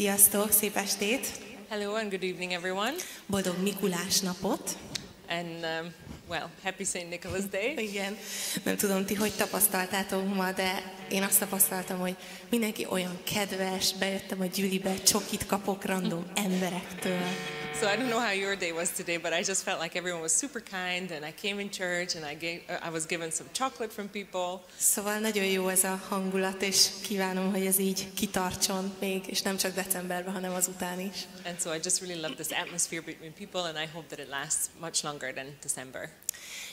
Sziasztok, szép estét! Hello and good evening, everyone. Boldog Mikulás napot! And, um, well, happy St. Nicholas Day. Igen, nem tudom ti, hogy tapasztaltátok ma, de én azt tapasztaltam, hogy mindenki olyan kedves, bejöttem a gyűlibe, csokit kapok random emberektől. So I don't know how your day was today, but I just felt like everyone was super kind, and I came in church, and I, gave, uh, I was given some chocolate from people. Szóval nagyon jó ez a hangulat, és kívánom, hogy ez így kitartson még, és nem csak decemberben, hanem azután is. And so I just really love this atmosphere between people, and I hope that it lasts much longer than December.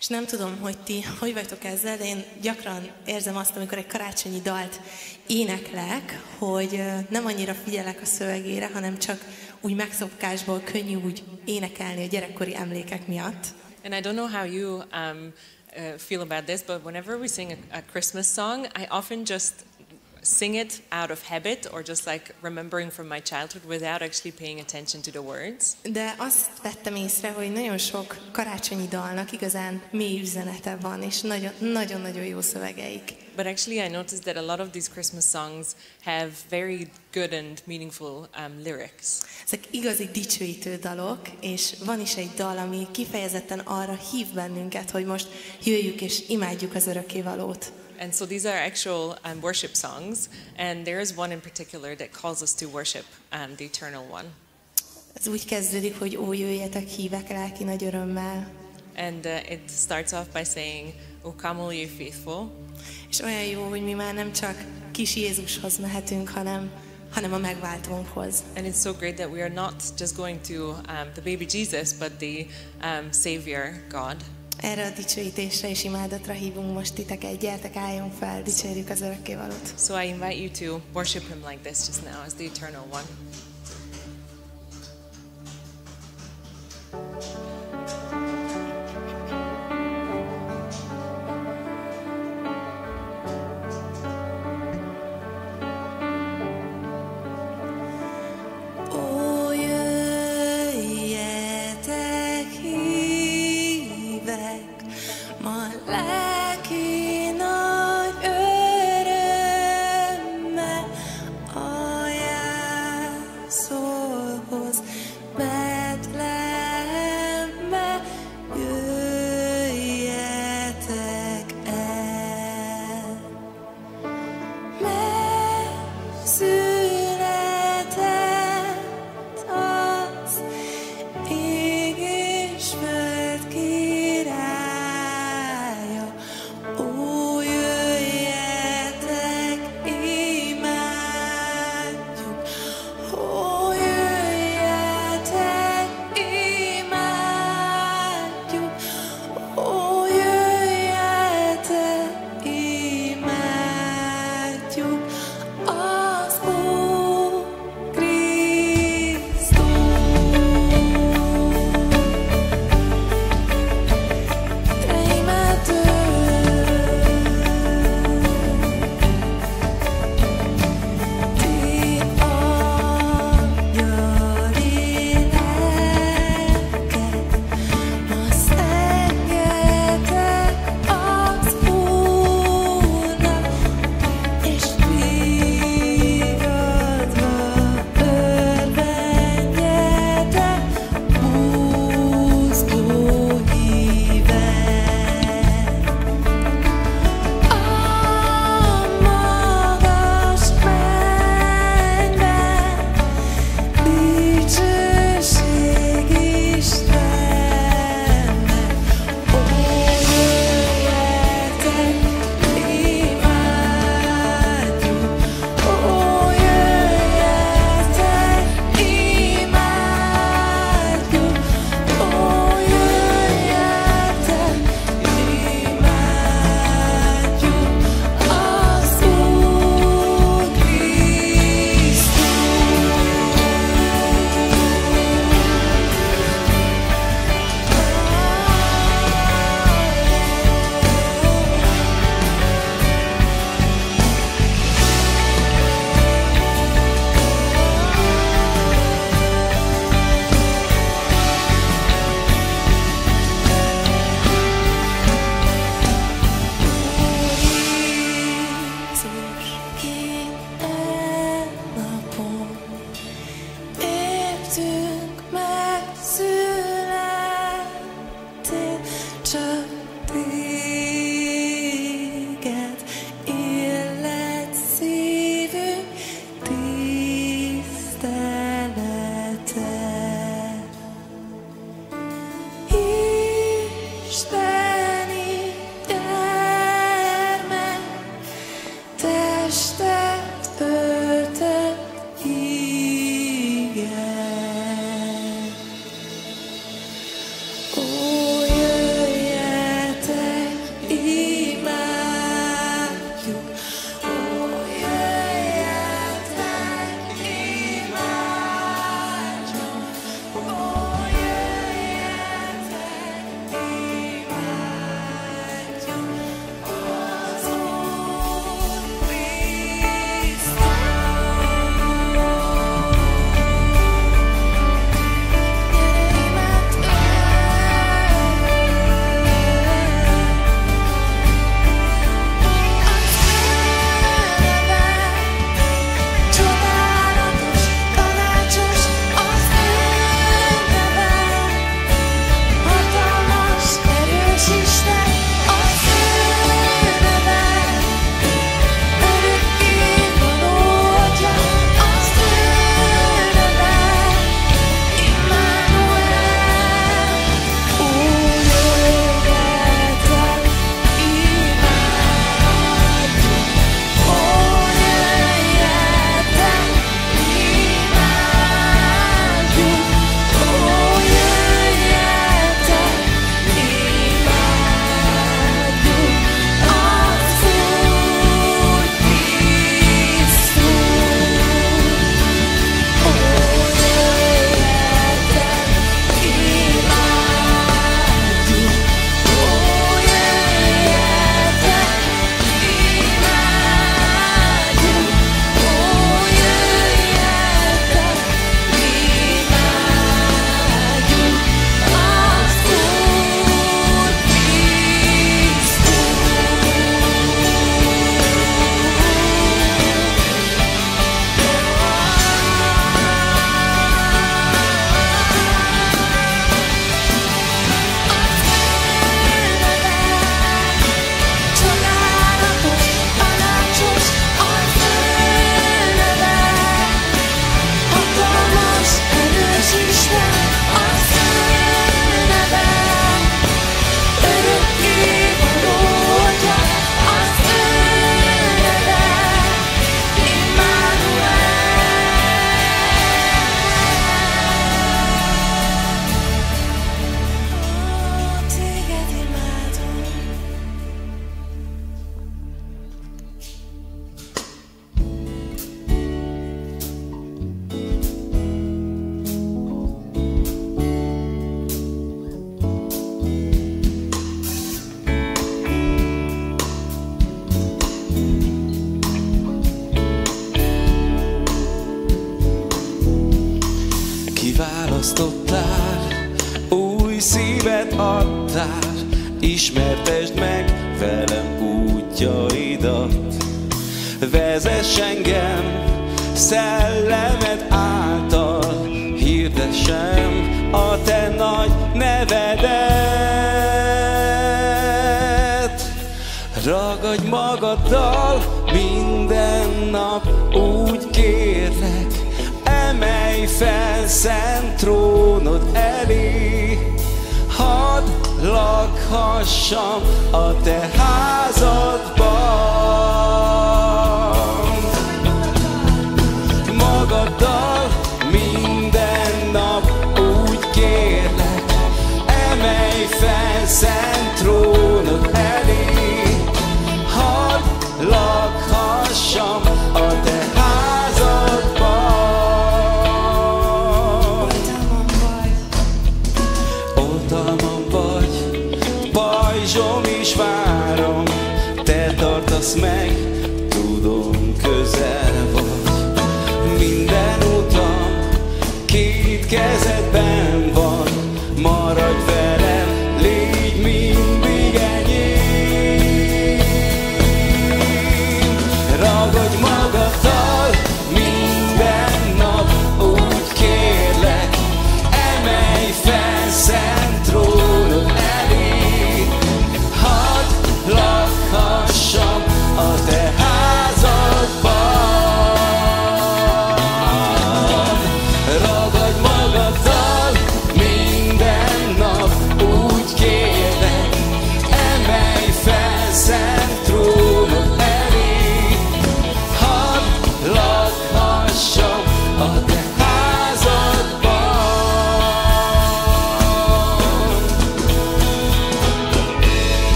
És nem tudom, hogy ti hogy vagytok ezzel, de én gyakran érzem azt, amikor egy karácsonyi dalt éneklek, hogy nem annyira figyelek a szövegére, hanem csak úgy megszokásból könnyű úgy énekelni a gyerekkori emlékek miatt. And I don't know how you um, uh, feel about this, but whenever we sing a, a Christmas song, I often just sing it out of habit or just like remembering from my childhood without actually paying attention to the words. De azt vettem észre, hogy nagyon sok karácsonyi dalnak igazán mély üzenete van, és nagyon- nagyon-nagyon jó szövegeik. But actually, I noticed that a lot of these Christmas songs have very good and meaningful um, lyrics. Ezek igazi dicsőítő dalok, és van is egy dal, ami kifejezetten arra hív bennünket, hogy most jöjjük és imádjuk az örökkévalót. And so these are actual um, worship songs, and there is one in particular that calls us to worship um, the eternal one. Ez úgy kezdődik, hogy ó, jöjjetek hívek lelki nagy örömmel. And uh, it starts off by saying, O come all you faithful. És olyan jó, hogy mi már nem csak kis Jézushoz mehetünk, hanem, hanem a megváltónkhoz. And it's so great that we are not just going to um, the baby Jesus, but the um, Savior God. Erre a dicsőítésre és imádatra hívunk most titeket. Gyertek, álljon fel, dicsérjük az örökkévalót. So I invite you to worship Him like this just now as the eternal one.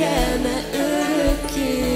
Ő kegyelme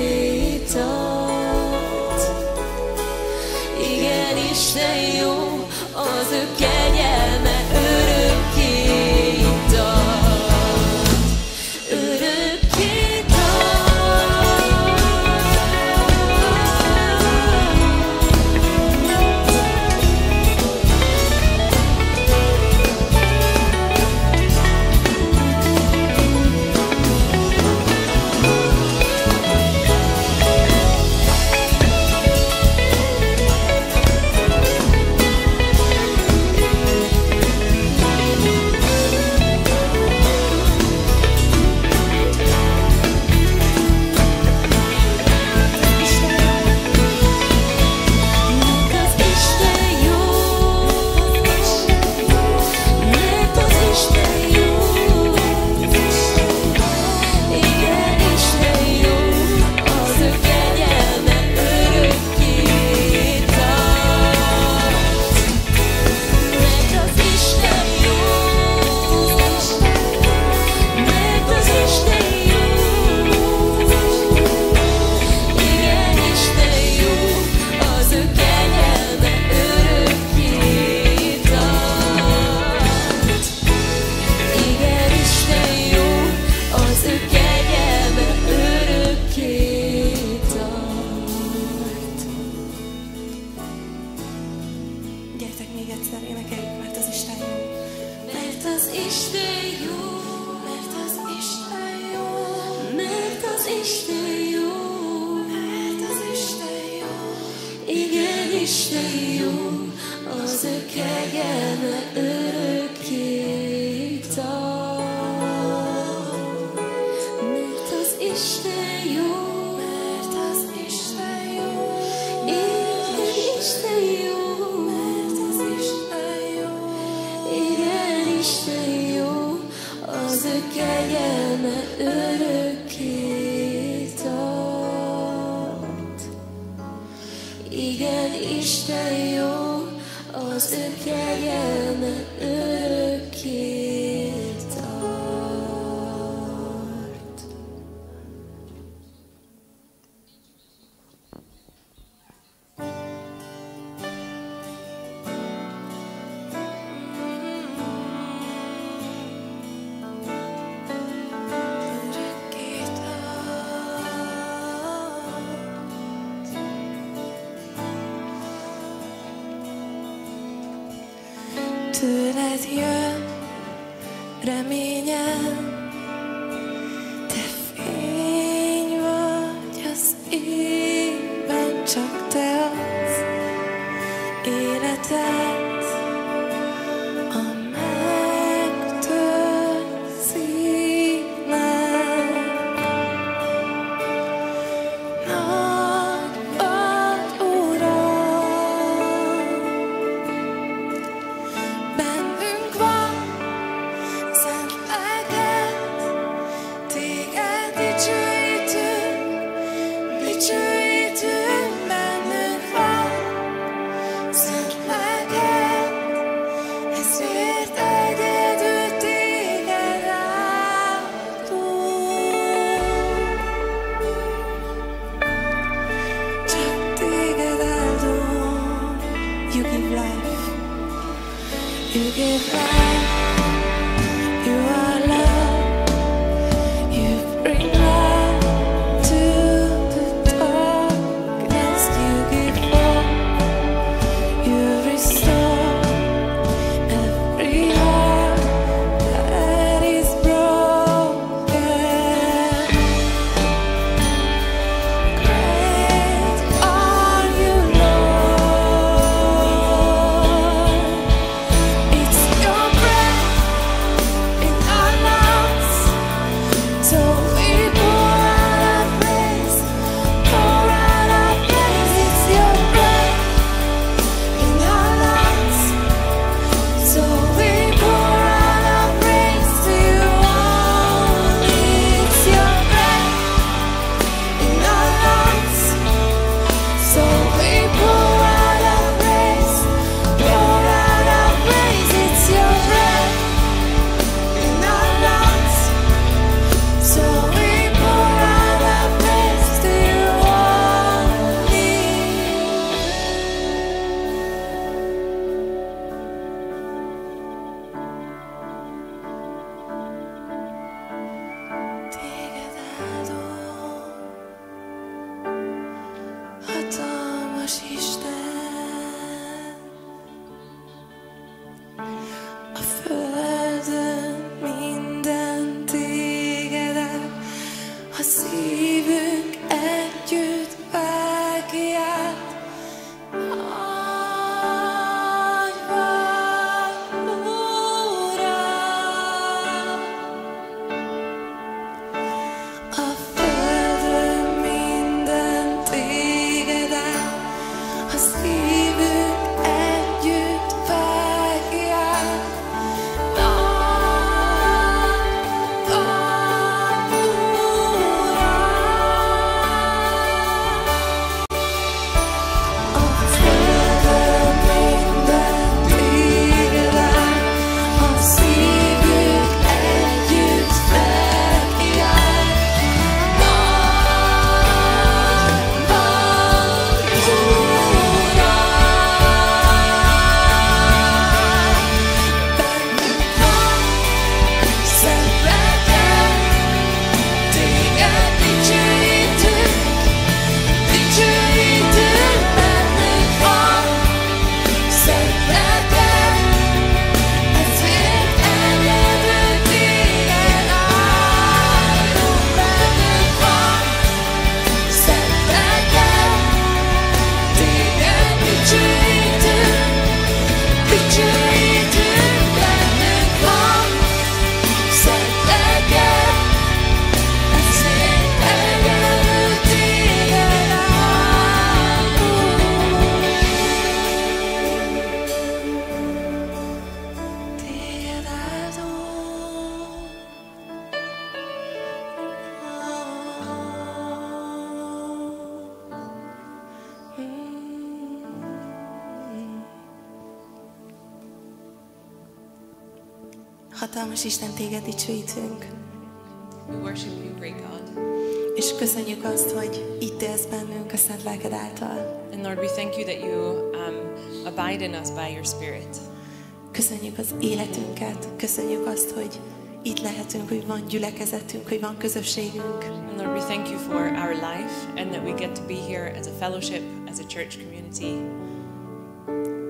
itt lehetünk, hogy van gyülekezetünk, hogy van közösségünk. And Lord, we thank you for our life and that we get to be here as a fellowship, as a church community.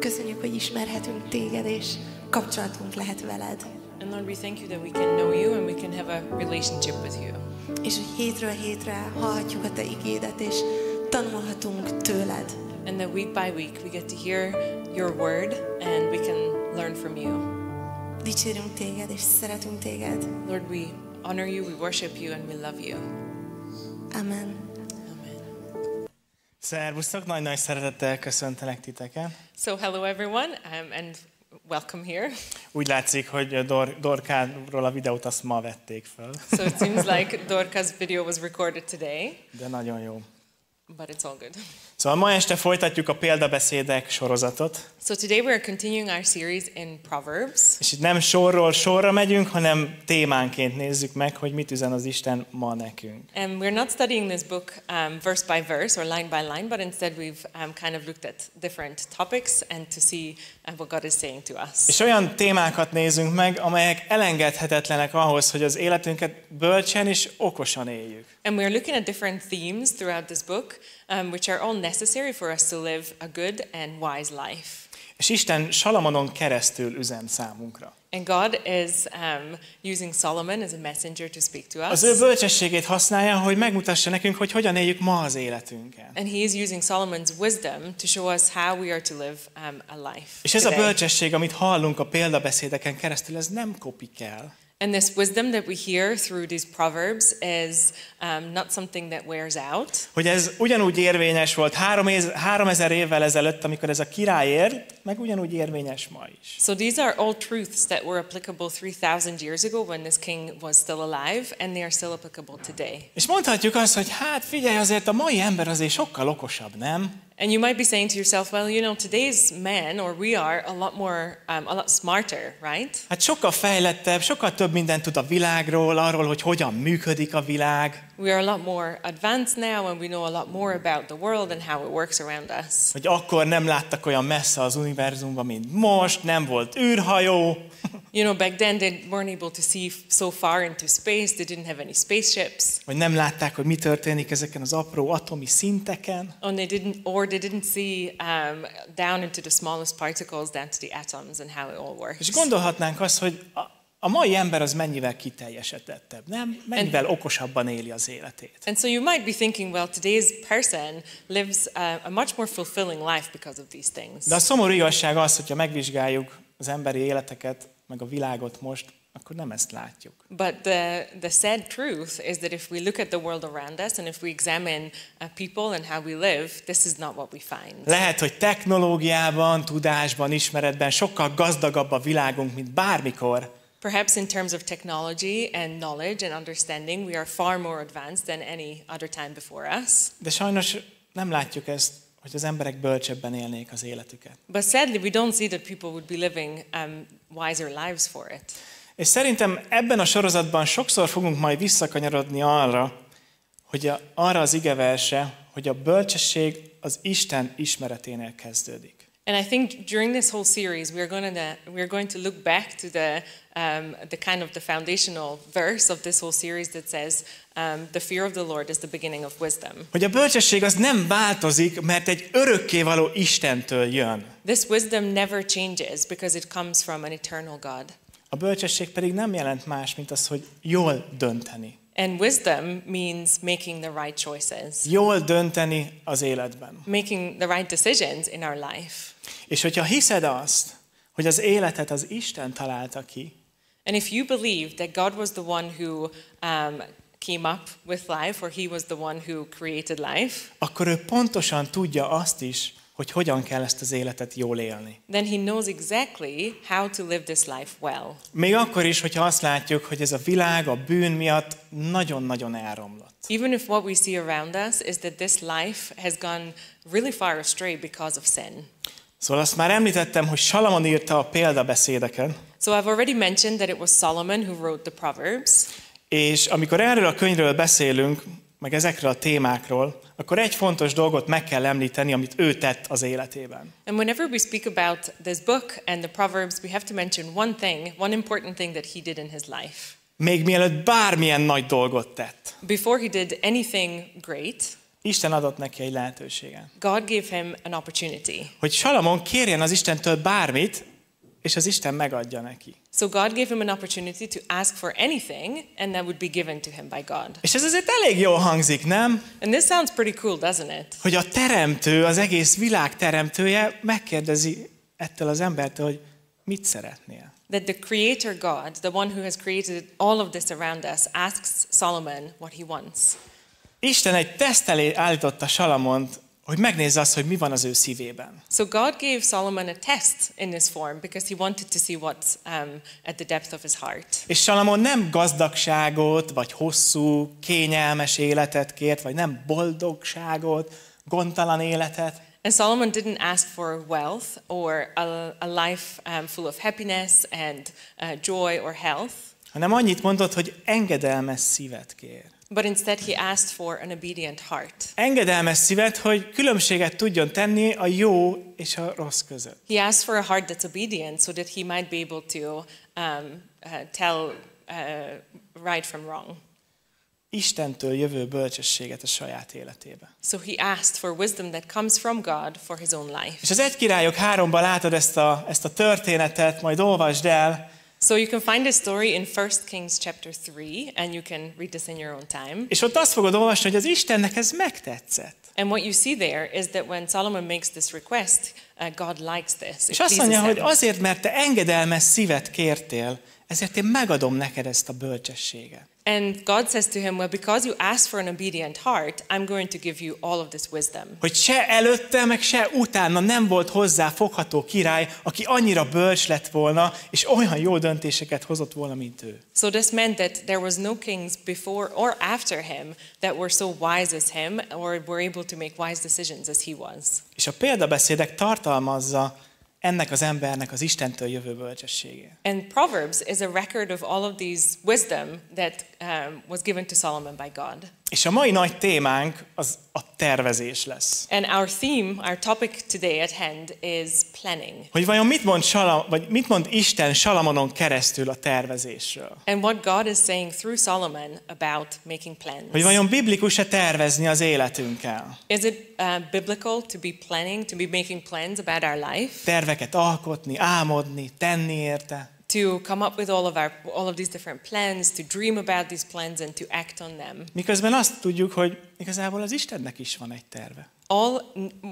Köszönjük, hogy ismerhetünk téged, és kapcsolatunk lehet veled. And Lord, we thank you that we can know you and we can have a relationship with you. És hogy hétről hétre hallhatjuk a te igédet, és tanulhatunk tőled. And that week by week we get to hear your word and we can learn from you. Dicsérünk téged, és szeretünk téged. Lord, we honor you, we worship you, and we love you. Amen. Amen. Szervusztok, nagy-nagy szeretettel köszöntelek titeket. So, hello everyone, um, and welcome here. Úgy látszik, hogy Dor- Dorkáról a videót azt ma vették föl, So it seems like Dorca's video was recorded today, de nagyon jó. but it's all good. Szóval ma este folytatjuk a példabeszédek sorozatot, So today we are continuing our series in Proverbs. és itt nem sorról sorra megyünk, hanem témánként nézzük meg, hogy mit üzen az Isten ma nekünk. And we're not studying this book um, verse by verse or line by line, but instead we've um, kind of looked at different topics and to see uh, what God is saying to us. És olyan témákat nézünk meg, amelyek elengedhetetlenek ahhoz, hogy az életünket bölcsen és okosan éljük. And we're looking at different themes throughout this book, um, which are all necessary for us to live a good and wise life. És Isten Salamonon keresztül üzen számunkra. And God is um, using Solomon as a messenger to speak to us. Az ő bölcsességét használja, hogy megmutassa nekünk, hogy hogyan éljük ma az életünket. And he is using Solomon's wisdom to show us how we are to live um, a life. És ez a today. bölcsesség, amit hallunk a példabeszédeken keresztül, ez nem kopik el. And this wisdom that we hear through these proverbs is um, not something that wears out. Hogy ez ugyanúgy érvényes volt három, éz, három ezer évvel ezelőtt, amikor ez a király ér, meg ugyanúgy érvényes ma is. So these are all truths that were applicable 3,000 years ago when this king was still alive, and they are still applicable today. És mondhatjuk azt, hogy hát figyelj, azért a mai ember azért sokkal okosabb, nem? And you might be saying to yourself, well, you know, today's men, or we are, a lot more, um, a lot smarter, right? Hát sokkal fejlettebb, sokkal több mindent tud a világról, arról, hogy hogyan működik a világ. We are a lot more advanced now and we know a lot more about the world and how it works around us. Hogy akkor nem láttak olyan messze az univerzumban, mint most, nem volt űrhajó, You know, back then they weren't able to see so far into space, they didn't have any spaceships. vagy nem látták, hogy mi történik ezeken az apró atomi szinteken. And they didn't, or they didn't see um, down into the smallest particles, down to the atoms and how it all works. És gondolhatnánk azt, hogy a, mai ember az mennyivel kiteljesedettebb, nem? Mennyivel okosabban éli az életét. And so you might be thinking, well, today's person lives a much more fulfilling life because of these things. De a szomorú igazság az, hogyha megvizsgáljuk az emberi életeket, meg a világot most, akkor nem ezt látjuk. But the, the sad truth is that if we look at the world around us and if we examine uh, people and how we live, this is not what we find. Lehet, hogy technológiában, tudásban, ismeretben sokkal gazdagabb a világunk, mint bármikor, Perhaps in terms of technology and knowledge and understanding, we are far more advanced than any other time before us. de sajnos nem látjuk ezt, hogy az emberek bölcsebben élnék az életüket. But sadly, we don't see that people would be living um, wiser lives for it. És szerintem ebben a sorozatban sokszor fogunk majd visszakanyarodni arra, hogy a, arra az igeverse, hogy a bölcsesség az Isten ismereténél kezdődik. And I think during this whole series, we're going to we're going to look back to the um, the kind of the foundational verse of this whole series that says, um, "The fear of the Lord is the beginning of wisdom." Hogy a bölcsesség az nem változik, mert egy örökkévaló Istentől jön. This wisdom never changes because it comes from an eternal God. A bölcsesség pedig nem jelent más, mint az, hogy jól dönteni. And wisdom means making the right choices, Jól dönteni az életben. making the right decisions in our life. És hogyha hiszed azt, hogy az életet az Isten találta ki, And if you believe that God was the one who um, came up with life, or He was the one who created life, akkor ő pontosan tudja azt is, hogy hogyan kell ezt az életet jól élni. then He knows exactly how to live this life well. Még akkor is, hogyha azt látjuk, hogy ez a világ a bűn miatt nagyon-nagyon elromlott. Even if what we see around us is that this life has gone really far astray because of sin. Szóval azt már említettem, hogy Salamon írta a példabeszédeken, So I've already mentioned that it was Solomon who wrote the Proverbs. és amikor erről a könyvről beszélünk, meg ezekről a témákról, akkor egy fontos dolgot meg kell említeni, amit ő tett az életében. And whenever we speak about this book and the Proverbs, we have to mention one thing, one important thing that he did in his life. Még mielőtt bármilyen nagy dolgot tett, Before he did anything great, Isten adott neki egy lehetőséget. God gave him an opportunity. Hogy Salamon kérjen az Istentől bármit, és az Isten megadja neki. So God gave him an opportunity to ask for anything, and that would be given to him by God. És ez azért elég jól hangzik, nem? And this sounds pretty cool, doesn't it? Hogy a teremtő, az egész világ teremtője megkérdezi ettől az embertől, hogy mit szeretnél. That the Creator God, the one who has created all of this around us, asks Solomon what he wants. Isten egy teszt elé állította Salamont, hogy megnézze azt, hogy mi van az ő szívében. So God gave Solomon a test in this form because he wanted to see what's um, at the depth of his heart. És Salamon nem gazdagságot, vagy hosszú, kényelmes életet kért, vagy nem boldogságot, gondtalan életet, And Solomon didn't ask for wealth or a, a life um, full of happiness and uh, joy or health, hanem annyit mondott, hogy engedelmes szívet kér. But instead he asked for an obedient heart. Engedelmes szívet, hogy különbséget tudjon tenni a jó és a rossz között. He asked for a heart that's obedient so that he might be able to um, uh, tell uh, right from wrong. Istentől jövő bölcsességet a saját életébe. So he asked for wisdom that comes from God for his own life. És az egy királyok háromban látod ezt a, ezt a történetet, majd olvasd el, So you can find this story in 1 Kings chapter 3, and you can read this in your own time. és ott azt fogod olvasni, hogy az Istennek ez megtetszett. And what you see there is that when Solomon makes this request, uh, God likes this. És azt mondja, hogy azért, mert te engedelmes szívet kértél, ezért én megadom neked ezt a bölcsességet. And God says to him, Well, because you asked for an obedient heart, I'm going to give you all of this wisdom. Hogy se előtte, meg se utána nem volt hozzá fogható király, aki annyira bölcs lett volna, és olyan jó döntéseket hozott volna, mint ő. So this meant that there was no kings before or after him that were so wise as him or were able to make wise decisions as he was. És a példabeszédek tartalmazza ennek az embernek az Istentől jövő bölcsességét. And Proverbs is a record of all of these wisdom that um, was given to Solomon by God. És a mai nagy témánk az a tervezés lesz. And our theme, our topic today at hand is planning. Hogy vajon mit mond, Salam, vagy mit mond Isten Salamonon keresztül a tervezésről? And what God is saying through Solomon about making plans. Hogy vajon biblikus-e tervezni az életünkkel? Is it uh, biblical to be planning, to be making plans about our life? Terveket alkotni, álmodni, tenni érte? To come up with all of our all of these different plans, to dream about these plans and to act on them. Miközben azt tudjuk, hogy igazából az Istennek is van egy terve. All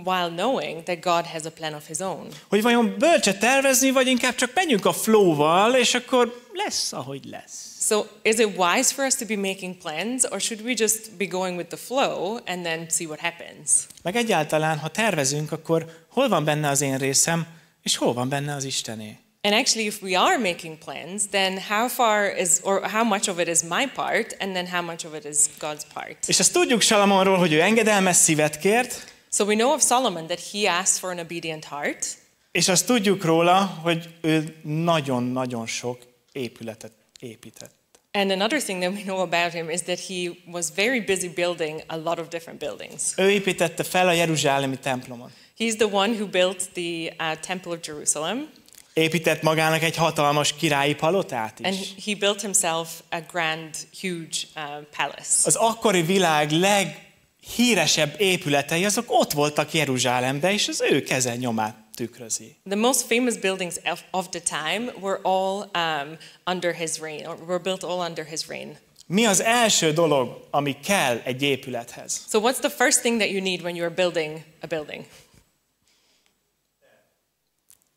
while knowing that God has a plan of his own. Hogy vajon bölcse tervezni, vagy inkább csak menjünk a flow-val, és akkor lesz, ahogy lesz. So, is it wise for us to be making plans, or should we just be going with the flow and then see what happens? Meg egyáltalán, ha tervezünk, akkor hol van benne az én részem, és hol van benne az Istené? And actually, if we are making plans, then how far is, or how much of it is my part, and then how much of it is God's part? És azt tudjuk Salamonról, hogy ő engedelmes szívet kért, So we know of Solomon that he asked for an obedient heart, és azt tudjuk róla, hogy ő nagyon-nagyon sok épületet épített. and another thing that we know about him is that he was very busy building a lot of different buildings. Ő építette fel a Jeruzsálemi templomot. He's the one who built the uh, Temple of Jerusalem, Épített magának egy hatalmas királyi palotát and is. he built himself a grand, huge uh, palace. Az akkori világ leghíresebb épületei, azok ott voltak Jeruzsálemben, és az ő keze nyomát tükrözi. The most famous buildings of, of the time were all um, under his reign, or were built all under his reign. Mi az első dolog, ami kell egy épülethez? So, what's the first thing that you need when you're building a building?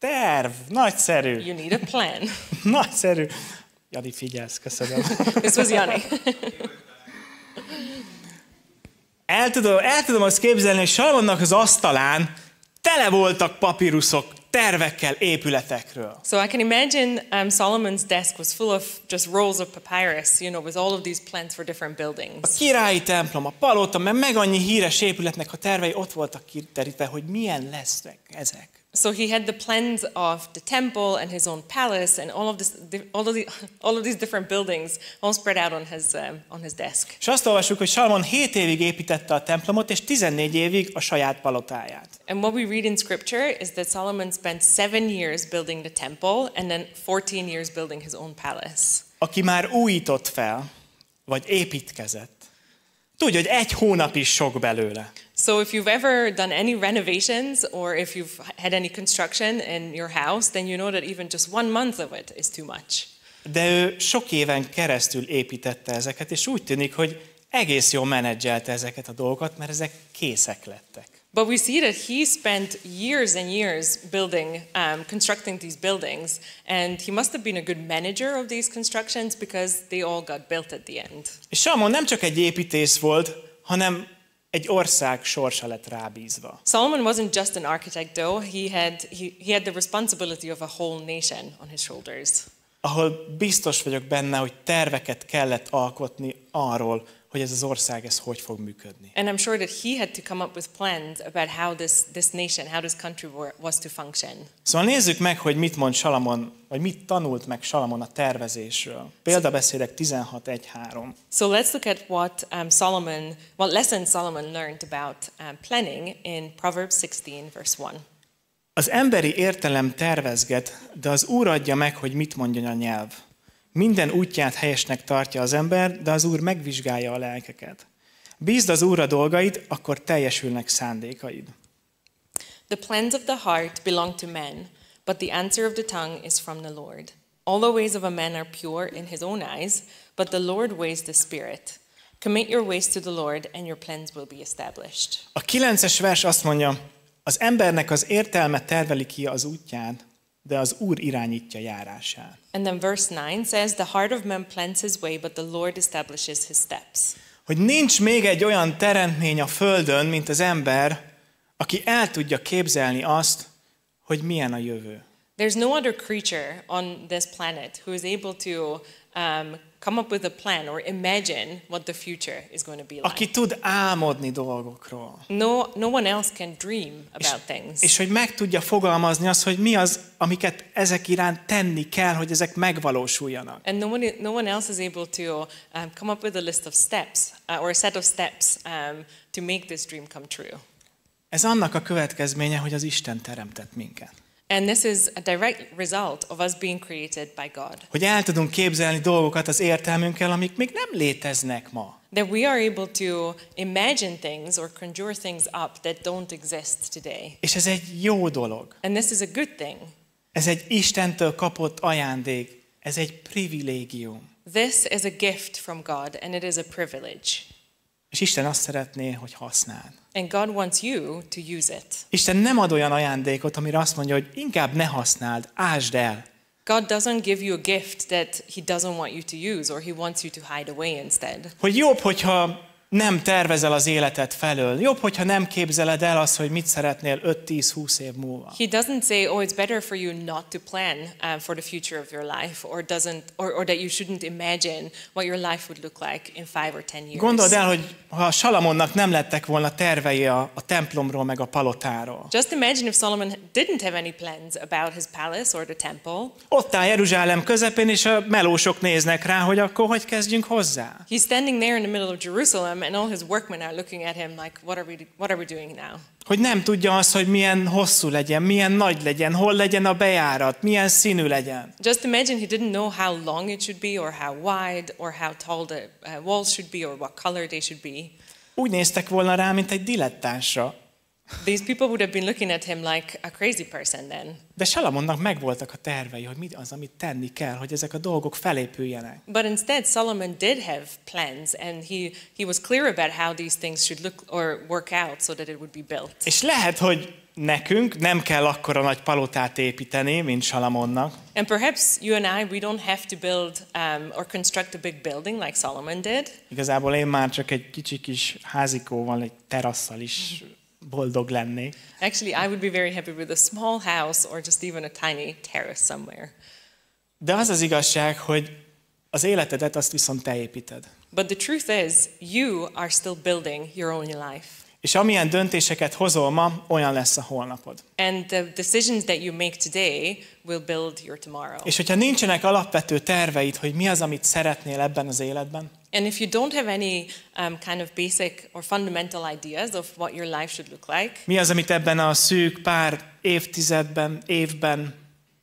Terv, nagyszerű, You need a plan. nagyszerű. Jani, figyelsz, köszönöm. this was Yanni. El tudom, el tudom azt képzelni, hogy Salmonnak az asztalán tele voltak papíruszok, tervekkel, épületekről. so, I can imagine um, Solomon's desk was full of just rolls of papyrus, you know, with all of these plans for different A buildings. királyi templom, a palota, mert meg annyi híres épületnek a tervei ott voltak kiterítve, hogy milyen lesznek ezek. So he had the plans of the temple and his own palace and all of this, all of, the, all of these different buildings, all spread out on his um, on his desk. És azt olvassuk, hogy Salmon 7 évig építette a templomot, és 14 évig a saját palotáját. And what we read in scripture is that Solomon spent seven years building the temple and then 14 years building his own palace. Aki már újított fel, vagy építkezett, tudja, hogy egy hónap is sok belőle. So if you've ever done any renovations or if you've had any construction in your house, then you know that even just one month of it is too much. De ő sok éven keresztül építette ezeket, és úgy tűnik, hogy egész jól menedzselte ezeket a dolgokat, mert ezek készek lettek. But we see that he spent years and years building, um, constructing these buildings, and he must have been a good manager of these constructions because they all got built at the end. És Salmon nem csak egy építész volt, hanem egy ország sorsa lett rábízva. Solomon wasn't just an architect, though. He had, he, he had the responsibility of a whole nation on his shoulders. Ahol biztos vagyok benne, hogy terveket kellett alkotni arról, hogy ez az ország ez hogy fog működni. And I'm sure that he had to come up with plans about how this, this nation, how this country was to function. Szóval nézzük meg, hogy mit mond Salamon, vagy mit tanult meg Salamon a tervezésről. Példabeszédek 16.1.3. So let's look at what um, Solomon, what lesson Solomon learned about um, planning in Proverbs 16, verse 1. Az emberi értelem tervezget, de az Úr adja meg, hogy mit mondjon a nyelv. Minden útját helyesnek tartja az ember, de az Úr megvizsgálja a lelkeket. Bízd az Úrra dolgaid, akkor teljesülnek szándékaid. The plans of the heart belong to men, but the answer of the tongue is from the Lord. All the ways of a man are pure in his own eyes, but the Lord weighs the spirit. Commit your ways to the Lord, and your plans will be established. A kilences vers azt mondja, az embernek az értelme terveli ki az útját, de az Úr irányítja járását. And then verse 9 says, The heart of man plans his way, but the Lord establishes his steps. Hogy nincs még egy olyan teremtmény a Földön, mint az ember, aki el tudja képzelni azt, hogy milyen a jövő. There's no other creature on this planet who is able to um, come up with a plan or imagine what the future is going to be like. Aki tud álmodni dolgokról. No, no one else can dream about things. És hogy meg tudja fogalmazni azt, hogy mi az, amiket ezek iránt tenni kell, hogy ezek megvalósuljanak. And no one, no one else is able to um, come up with a list of steps uh, or a set of steps um, to make this dream come true. Ez annak a következménye, hogy az Isten teremtett minket. And this is a direct result of us being created by God. Hogy el tudunk képzelni dolgokat az értelmünkkel, amik még nem léteznek ma. That we are able to imagine things or conjure things up that don't exist today. És ez egy jó dolog. And this is a good thing. Ez egy Istentől kapott ajándék. Ez egy privilégium. This is a gift from God and it is a privilege. És Isten azt szeretné, hogy használd. And God wants you to use it. Isten nem ad olyan ajándékot, amire azt mondja, hogy inkább ne használd, ásd el. God doesn't give you a gift that he doesn't want you to use or he wants you to hide away instead. Hogy jobb, hogyha nem tervezel az életed felől. Jobb, hogyha nem képzeled el azt, hogy mit szeretnél 5-10-20 év múlva. He doesn't say, "Oh, it's better for you not to plan um, for the future of your life, or doesn't, or, or that you shouldn't imagine what your life would look like in five or ten years." Gondold el, hogy ha Salamonnak nem lettek volna tervei a, a templomról, meg a palotáról. Just imagine if Solomon didn't have any plans about his palace or the temple. Ott áll Jeruzsálem közepén, és a melósok néznek rá, hogy akkor hogy kezdjünk hozzá. He's standing there in the middle of Jerusalem, and all his workmen are looking at him like, "What are we? What are we doing now?" Hogy nem tudja azt, hogy milyen hosszú legyen, milyen nagy legyen, hol legyen a bejárat, milyen színű legyen. Just imagine he didn't know how long it should be, or how wide, or how tall the uh, walls should be, or what color they should be. Úgy néztek volna rá, mint egy dilettánsra. These people would have been looking at him like a crazy person then. De Salamonnak megvoltak a tervei, hogy mi az, amit tenni kell, hogy ezek a dolgok felépüljenek. But instead, Solomon did have plans, and he, he was clear about how these things should look or work out so that it would be built. És lehet, hogy nekünk nem kell akkora nagy palotát építeni, mint Salamonnak, And perhaps you and I, we don't have to build um, or construct a big building like Solomon did. Igazából én már csak egy kicsi kis házikóval, egy terasszal is boldog lennék. Actually, I would be very happy with a small house or just even a tiny terrace somewhere. De az az igazság, hogy az életedet azt viszont te építed. But the truth is, you are still building your own life. És amilyen döntéseket hozol ma, olyan lesz a holnapod. And the decisions that you make today will build your tomorrow. És hogyha nincsenek alapvető terveid, hogy mi az, amit szeretnél ebben az életben, And if you don't have any um, kind of basic or fundamental ideas of what your life should look like, mi az, amit ebben a szűk pár évtizedben, évben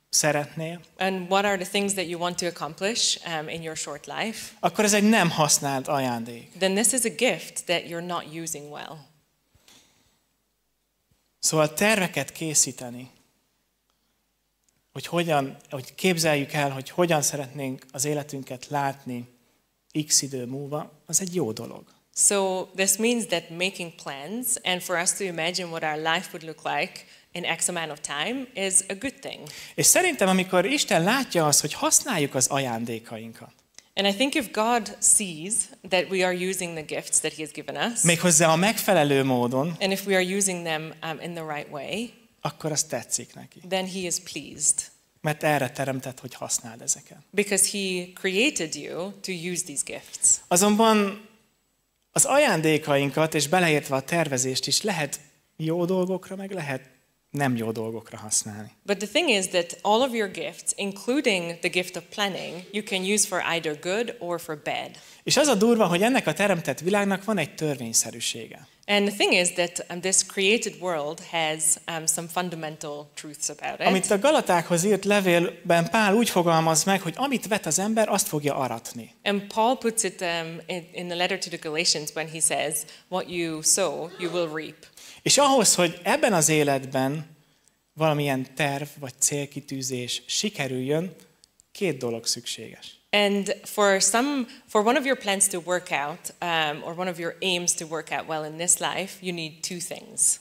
szeretnél, and what are the things that you want to accomplish um, in your short life, akkor ez egy nem használt ajándék. then this is a gift that you're not using well. Szóval terveket készíteni, hogy hogyan, hogy képzeljük el, hogy hogyan szeretnénk az életünket látni x idő múlva, az egy jó dolog. So this means that making plans and for us to imagine what our life would look like in X amount of time is a good thing. És szerintem, amikor Isten látja azt, hogy használjuk az ajándékainkat, And I think if God sees that we are using the gifts that He has given us, méghozzá a megfelelő módon, and if we are using them um, in the right way, akkor az tetszik neki. then He is pleased Mert erre teremtett, hogy használd ezeket. because He created you to use these gifts. Azonban az ajándékainkat, és beleértve a tervezést is lehet jó dolgokra, meg lehet nem jó dolgokra használni. But the thing is that all of your gifts, including the gift of planning, you can use for either good or for bad. És az a durva, hogy ennek a teremtett világnak van egy törvényszerűsége. And the thing is that um, this created world has um, some fundamental truths about it. Amit a Galatákhoz írt levélben Pál úgy fogalmaz meg, hogy amit vet az ember, azt fogja aratni. And Paul puts it um, in, in the letter to the Galatians when he says, What you sow, you will reap. És ahhoz, hogy ebben az életben valamilyen terv vagy célkitűzés sikerüljön, két dolog szükséges. And for some, for one of your plans to work out, um, or one of your aims to work out well in this life, you need two things.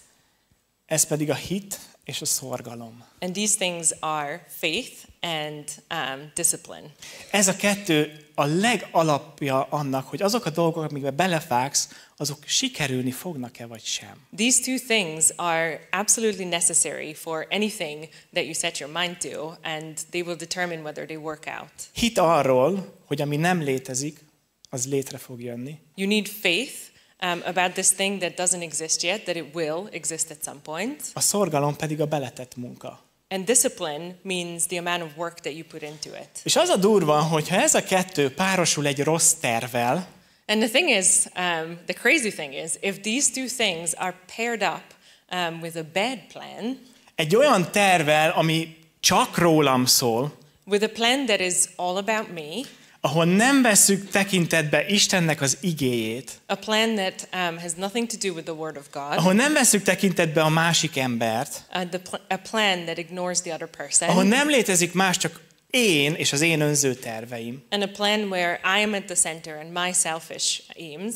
Ez pedig a hit és a szorgalom. And these things are faith and um, discipline. Ez a kettő a legalapja annak, hogy azok a dolgok, amikbe belefágsz, azok sikerülni fognak-e vagy sem. These two things are absolutely necessary for anything that you set your mind to, and they will determine whether they work out. Hit arról, hogy ami nem létezik, az létre fog jönni. You need faith um, about this thing that doesn't exist yet, that it will exist at some point. A szorgalom pedig a beletett munka. And discipline means the amount of work that you put into it. És az a durva, hogyha ez a kettő párosul egy rossz tervel, And the thing is, um, the crazy thing is, if these two things are paired up um, with a bad plan, egy olyan tervel, ami csak rólam szól, with a plan that is all about me, ahol nem veszük tekintetbe Istennek az igéjét, a plan that um, has nothing to do with the Word of God, ahol nem veszük tekintetbe a másik embert, uh, the pl- a plan that ignores the other person, ahol nem létezik más, csak én és az én önző terveim. and a plan where I am at the center and my selfish aims,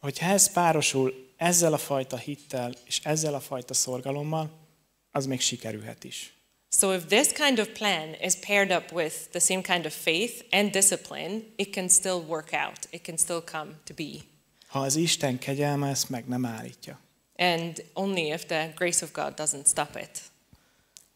Hogyha ez párosul ezzel a fajta hittel és ezzel a fajta szorgalommal, az még sikerülhet is. So if this kind of plan is paired up with the same kind of faith and discipline, it can still work out. It can still come to be. Ha az Isten kegyelme ezt meg nem állítja. And only if the grace of God doesn't stop it.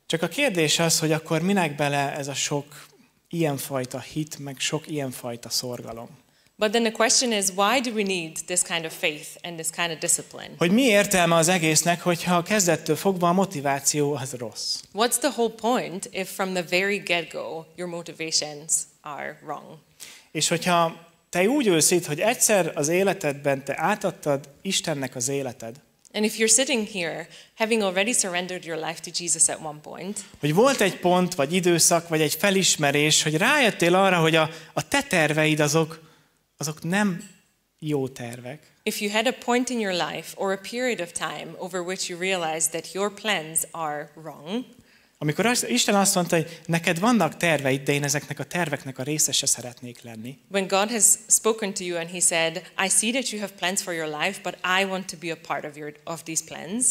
Csak a kérdés az, hogy akkor minek bele ez a sok ilyenfajta hit, meg sok ilyenfajta szorgalom. But then the question is why do we need this kind of faith and this kind of discipline? Hogy mi értelme az egésznek, hogyha a kezdettől fogva a motiváció az rossz. What's the whole point if from the very get go your motivations are wrong? És hogyha te úgy ülsz itt, hogy egyszer az életedben te átadtad Istennek az életed, And if you're sitting here having already surrendered your life to Jesus at one point, hogy volt egy pont, vagy időszak, vagy egy felismerés, hogy rájöttél arra, hogy a, a te terveid azok, azok nem jó tervek, if you had a point in your life or a period of time over which you realized that your plans are wrong, amikor az, Isten azt mondta, hogy neked vannak terveid, de én ezeknek a terveknek a részese szeretnék lenni, when God has spoken to you and He said, I see that you have plans for your life, but I want to be a part of, your, of these plans,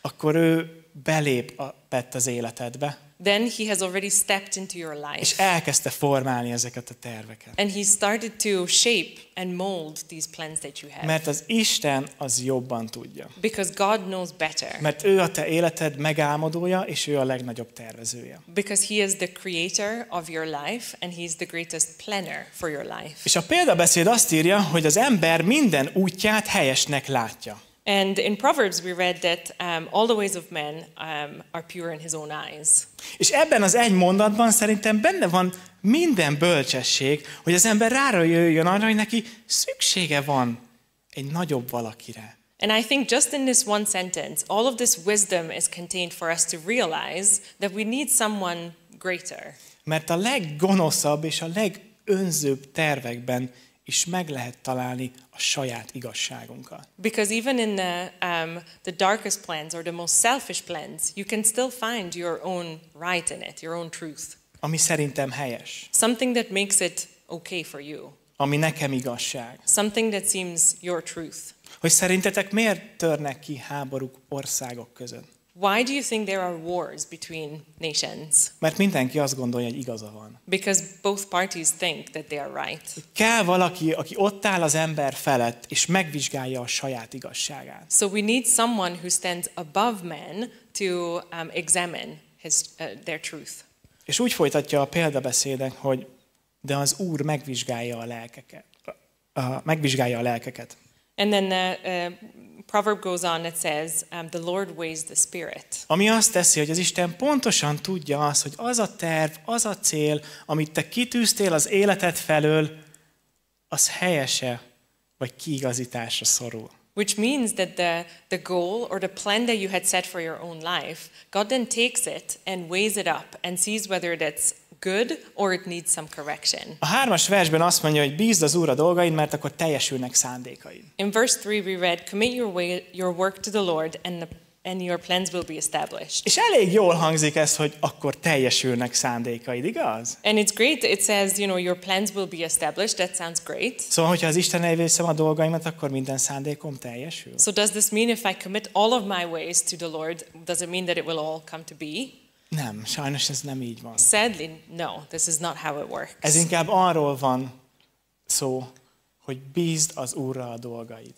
akkor ő belép a, bett az életedbe, then He has already stepped into your és life. elkezdte formálni ezeket a terveket. And He started to shape and mold these plans that you have. Mert az Isten az jobban tudja. Because God knows better. Mert ő a te életed megálmodója, és ő a legnagyobb tervezője. Because He is the creator of your life and He's the greatest planner for your life. És a példabeszéd azt írja, hogy az ember minden útját helyesnek látja. And in Proverbs, we read that um, all the ways of man um, are pure in his own eyes. És ebben az egy mondatban szerintem benne van minden bölcsesség, hogy az ember rára jöjjön arra, hogy neki szüksége van egy nagyobb valakire. And I think just in this one sentence, all of this wisdom is contained for us to realize that we need someone greater. Mert a leggonoszabb és a legönzőbb tervekben is meg lehet találni a saját igazságunkat. Because even in the, um, the darkest plans or the most selfish plans, you can still find your own right in it, your own truth. Ami szerintem helyes. Something that makes it okay for you. Ami nekem igazság. Something that seems your truth. Hogy szerintetek miért törnek ki háborúk országok között? Why do you think there are wars between nations? Mert mindenki azt gondolja, hogy igaza van. Because both parties think that they are right. Kell valaki, aki ott áll az ember felett, és megvizsgálja a saját igazságát. So we need someone who stands above men to um, examine his, uh, their truth. És úgy folytatja a példabeszédek, hogy de az Úr megvizsgálja a lelkeket. Uh, megvizsgálja a lelkeket. And then the uh, proverb goes on, it says, um, the Lord weighs the spirit. Ami azt teszi, hogy az Isten pontosan tudja azt, hogy az a terv, az a cél, amit te kitűztél az életed felől, az helyese, vagy kiigazításra szorul. Which means that the, the goal or the plan that you had set for your own life, God then takes it and weighs it up and sees whether that's good or it needs some correction. A hármas versben azt mondja, hogy bízd az dolgaid, mert akkor teljesülnek szándékaid. In verse 3, we read, Commit your, way, your work to the Lord, and the and your plans will be established. És elég jól hangzik ez, hogy akkor teljesülnek szándékaid, igaz? And it's great. It says, you know, your plans will be established. That sounds great. Szóval, hogyha az Isten elvészem a dolgaimat, akkor minden szándékom teljesül. So does this mean if I commit all of my ways to the Lord, does it mean that it will all come to be? Nem, sajnos ez nem így van. Sadly, no. This is not how it works. Ez inkább arról van szó, hogy bízd az Úrra a dolgaid.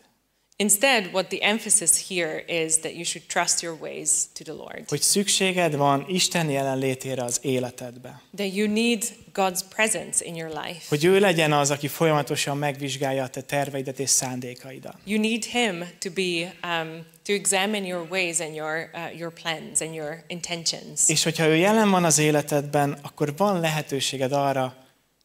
Instead, what the emphasis here is that you should trust your ways to the Lord. Hogy szükséged van Isten jelenlétére az életedbe. That you need God's presence in your life. Hogy ő legyen az, aki folyamatosan megvizsgálja a te terveidet és szándékaidat. You need Him to be um, to examine your ways and your uh, your plans and your intentions. És hogyha ő jelen van az életedben, akkor van lehetőséged arra,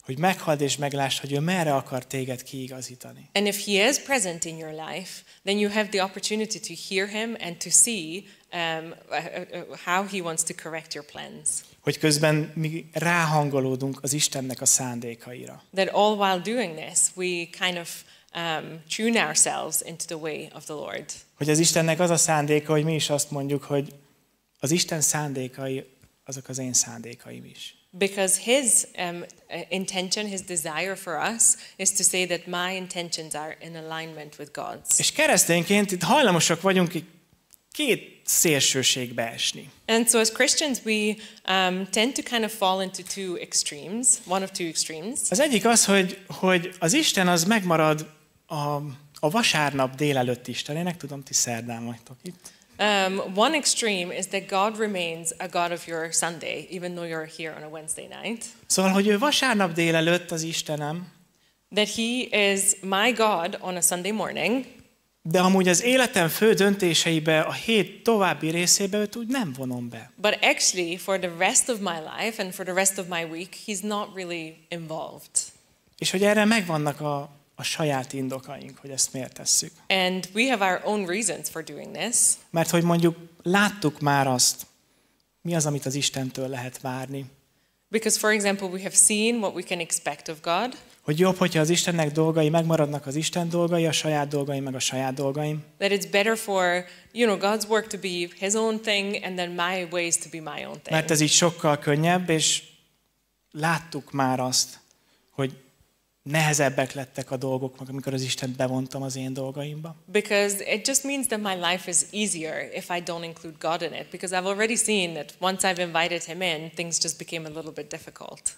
hogy meghald és meglásd, hogy ő merre akar téged kiigazítani. And if He is present in your life, then you have the opportunity to hear Him and to see um, uh, uh, how He wants to correct your plans. Hogy közben mi ráhangolódunk az Istennek a szándékaira. That all while doing this, we kind of um, tune ourselves into the way of the Lord. Hogy az Istennek az a szándéka, hogy mi is azt mondjuk, hogy az Isten szándékai, azok az én szándékaim is. Because his um, uh, intention, his desire for us is to say that my intentions are in alignment with God's. És keresztényként itt hajlamosak vagyunk két szélsőségbe esni. And so as Christians, we um, tend to kind of fall into two extremes, one of two extremes. Az egyik az, hogy, hogy az Isten az megmarad a, a vasárnap délelőtt Istenének, tudom, ti szerdán vagytok itt. Um, one extreme is that God remains a God of your Sunday, even though you're here on a Wednesday night. Szóval, hogy ő vasárnap délelőtt az Istenem, That He is my God on a Sunday morning, de amúgy az életem fő döntéseibe, a hét további részébe őt úgy nem vonom be. but actually for the rest of my life and for the rest of my week, He's not really involved. És hogy erre megvannak a, a saját indokaink, hogy ezt miért tesszük. And we have our own reasons for doing this. Mert hogy mondjuk láttuk már azt, mi az, amit az Istentől lehet várni. Because, for example, we have seen what we can expect of God, Hogy jobb, hogyha az Istennek dolgai megmaradnak az Isten dolgai, a saját dolgaim meg a saját dolgaim. that it's better for, you know, God's work to be His own thing and then my ways to be my own thing. Mert ez így sokkal könnyebb, és láttuk már azt, hogy nehezebbek lettek a dolgok, amikor az Istent bevontam az én dolgaimba. Because it just means that my life is easier if I don't include God in it. Because I've already seen that once I've invited Him in, things just became a little bit difficult.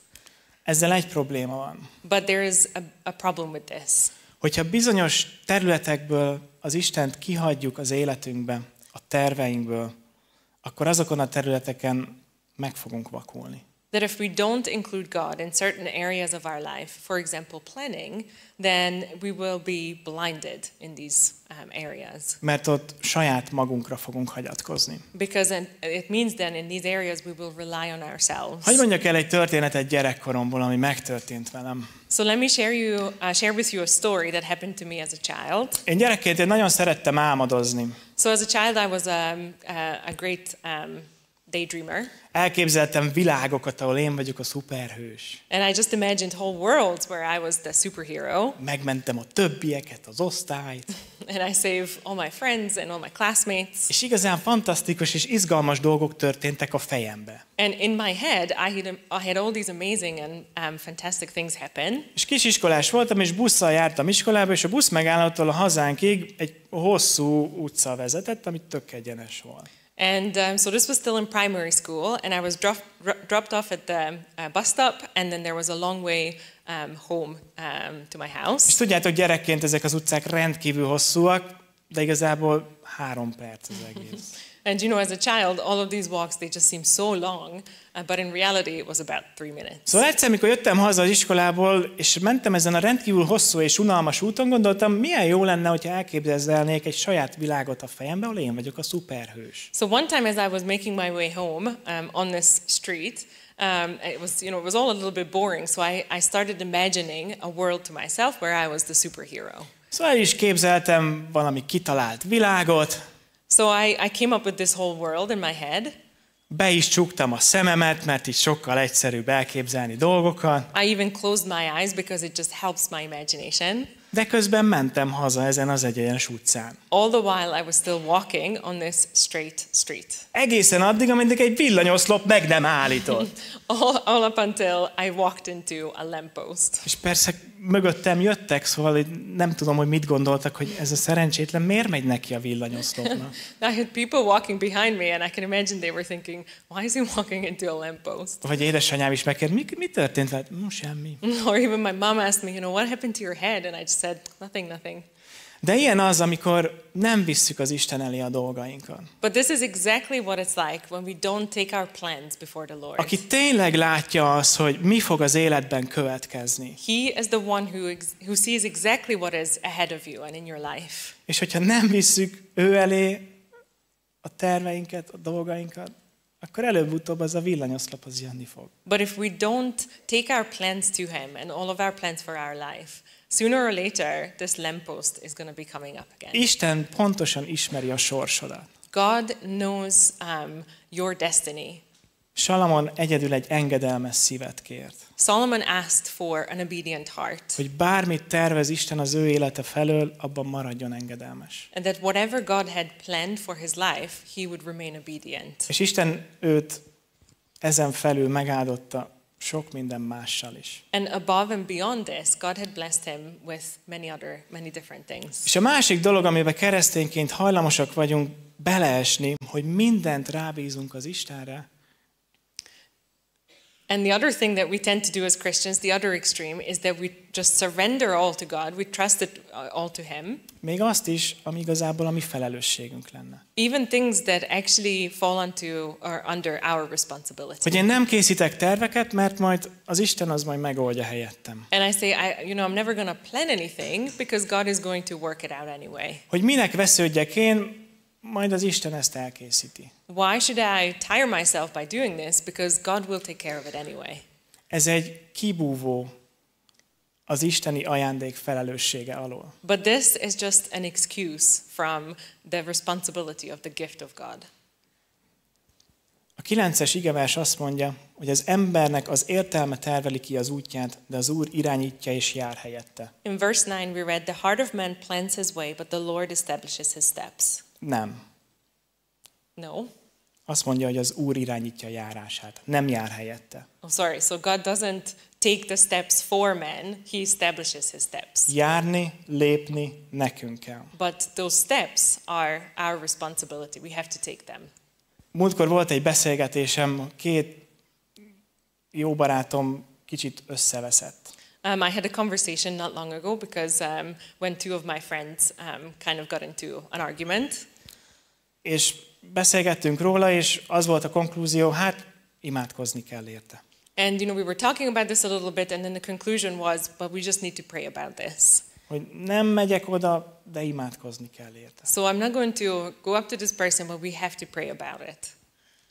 Ezzel egy probléma van. But there is a, a problem with this. Hogyha bizonyos területekből az Istent kihagyjuk az életünkbe, a terveinkből, akkor azokon a területeken meg fogunk vakulni. That if we don't include God in certain areas of our life, for example, planning, then we will be blinded in these um, areas. Mert ott saját magunkra fogunk hagyatkozni. Because it means then in these areas we will rely on ourselves. Hogy mondjak el egy történetet gyerekkoromból, ami megtörtént velem. So let me share you, uh, share with you a story that happened to me as a child. Én gyerekként én nagyon szerettem álmodozni. So as a child, I was um, uh, a great um, daydreamer, Elképzeltem világokat, ahol én vagyok a szuperhős. and I just imagined whole worlds where I was the superhero, Megmentem a többieket, az osztályt. and I saved all my friends and all my classmates. És igazán fantasztikus és izgalmas dolgok történtek a fejembe. And in my head, I had, I had all these amazing and um, fantastic things happen. És kisiskolás voltam, és busszal jártam iskolába, és a busz megállótól a hazánkig egy hosszú utca vezetett, ami tök egyenes volt. And um, so this was still in primary school, and I was drop, dro- dropped off at the uh, bus stop, and then there was a long way um, home um, to my house. És tudjátok, gyerekként ezek az utcák rendkívül hosszúak, de igazából három perc az egész. And you know, as a child, all of these walks they just seem so long, uh, but in reality, it was about three minutes. Szóval egyszer, mikor jöttem haza az iskolából, és mentem ezen a rendkívül hosszú és unalmas úton, gondoltam, milyen jó lenne, hogyha elképzelnék egy saját világot a fejembe, ahol én vagyok a szuperhős. So one time, as I was making my way home um, on this street, um, it was you know it was all a little bit boring. So I, I started imagining a world to myself where I was the superhero. Szóval is képzeltem valami kitalált világot, So I, I came up with this whole world in my head. be is csuktam a szememet, mert így sokkal egyszerűbb elképzelni dolgokat, I even closed my eyes because it just helps my imagination. de közben mentem haza ezen az egyenes utcán. all the while I was still walking on this straight street. Egészen addig, ameddig egy villanyoszlop meg nem állított. All, all up until I walked into a lamppost. És persze mögöttem jöttek, szóval nem tudom, hogy mit gondoltak, hogy ez a szerencsétlen miért megy neki a villanyoszlopnak. I had people walking behind me, and I can imagine they were thinking, why is he walking into a lamppost? Vagy édesanyám is megkérdez, mi, mi történt veled? No, semmi. Or even my mom asked me, you know, what happened to your head? And I just said, nothing, nothing. De ilyen az, amikor nem visszük az Isten elé a dolgainkat. But this is exactly what it's like when we don't take our plans before the Lord. Aki tényleg látja azt, hogy mi fog az életben következni. He is the one who, who sees exactly what is ahead of you and in your life. És hogyha nem visszük ő elé a terveinket, a dolgainkat, akkor előbb-utóbb az a villanyoszlop az jönni fog. But if we don't take our plans to Him and all of our plans for our life, sooner or later, this lamppost is going to be coming up again. Isten pontosan ismeri a sorsodat. God knows um, your destiny. Salamon egyedül egy engedelmes szívet kért. Solomon asked for an obedient heart, Hogy bármit tervez Isten az ő élete felől, abban maradjon engedelmes. and that whatever God had planned for his life, he would remain obedient. És Isten őt ezen felül megáldotta sok minden mással is. And above and beyond this, God had blessed him with many other, many different things. És a másik dolog, amiben keresztényként hajlamosak vagyunk beleesni, hogy mindent rábízunk az Istenre, And the other thing that we tend to do as Christians, the other extreme, is that we just surrender all to God, we trust it uh, all to Him, még azt is, ami igazából a mi felelősségünk lenne. even things that actually fall onto or under our responsibility. Hogy én nem készítek terveket, mert majd az Isten az majd megoldja helyettem. And I say, I, you know, I'm never going to plan anything because God is going to work it out anyway. Hogy minek vesződjek én, majd az Isten ezt elkészíti. Why should I tire myself by doing this? Because God will take care of it anyway. Ez egy kibúvó az isteni ajándék felelőssége alól. But this is just an excuse from the responsibility of the gift of God. A kilences igevers azt mondja, hogy az embernek az értelme terveli ki az útját, de az Úr irányítja és jár helyette. In verse 9, we read, The heart of man plans his way, but the Lord establishes his steps. Nem. No. Azt mondja, hogy az Úr irányítja a járását, nem jár helyette. Oh, sorry. So God doesn't take the steps for man, he establishes his steps. Járni, lépni nekünk kell. But those steps are our responsibility. We have to take them. Múltkor volt egy beszélgetésem, két jó barátom kicsit összeveszett. Um, I had a conversation not long ago because um, when two of my friends um, kind of got into an argument, És beszélgettünk róla, és az volt a konklúzió, hát imádkozni kell érte. and you know we were talking about this a little bit, and then the conclusion was, but we just need to pray about this. Hogy nem megyek oda, de imádkozni kell érte. So I'm not going to go up to this person, but we have to pray about it.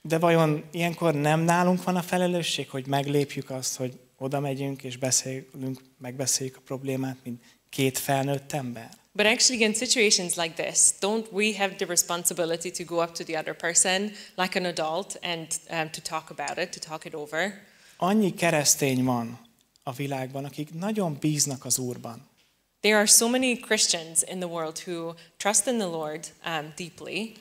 De vajon ilyenkor nem nálunk van a felelősség, hogy meglépjük azt, hogy oda megyünk és beszélünk, megbeszéljük a problémát, mint két felnőtt ember? But actually, in situations like this, don't we have the responsibility to go up to the other person like an adult and um, to talk about it, to talk it over? Annyi keresztény van a világban, akik nagyon bíznak az Úrban. There are so many Christians in the world who trust in the Lord um, deeply,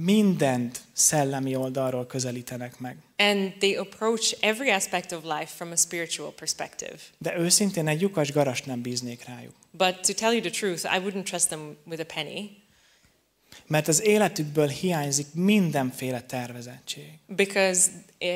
Mindent szellemi oldalról közelítenek meg. and they approach every aspect of life from a spiritual perspective. De őszintén egy lyukas garast nem bíznék rájuk. But to tell you the truth, I wouldn't trust them with a penny Mert az életükből hiányzik mindenféle tervezettség. because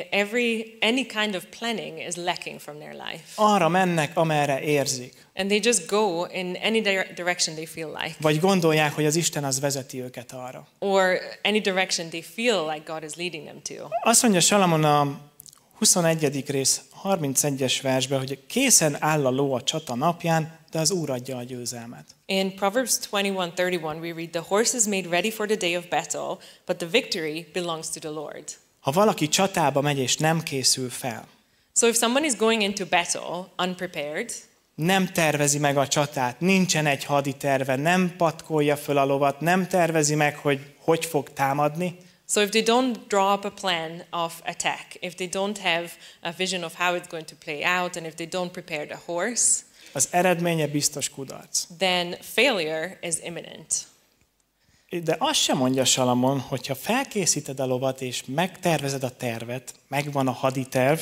every any kind of planning is lacking from their life. Arra mennek, amerre érzik. And they just go in any dire- direction they feel like, Vagy gondolják, hogy az Isten az vezeti őket arra. or any direction they feel like God is leading them to. Azt mondja Salamon a 21. rész 31-es versben, hogy készen áll a ló a csata napján, de az Úr adja a győzelmet. In Proverbs 21:31 we read the horse is made ready for the day of battle, but the victory belongs to the Lord. Ha valaki csatába megy és nem készül fel, So if someone is going into battle unprepared, nem tervezi meg a csatát, nincsen egy haditerve, nem patkolja föl a lovat, nem tervezi meg, hogy hogy fog támadni, so if they don't draw up a plan of attack, if they don't have a vision of how it's going to play out, and if they don't prepare the horse, az eredménye biztos kudarc. then failure is imminent. De azt sem mondja Salamon, hogyha felkészíted a lovat és megtervezed a tervet, megvan a haditerv,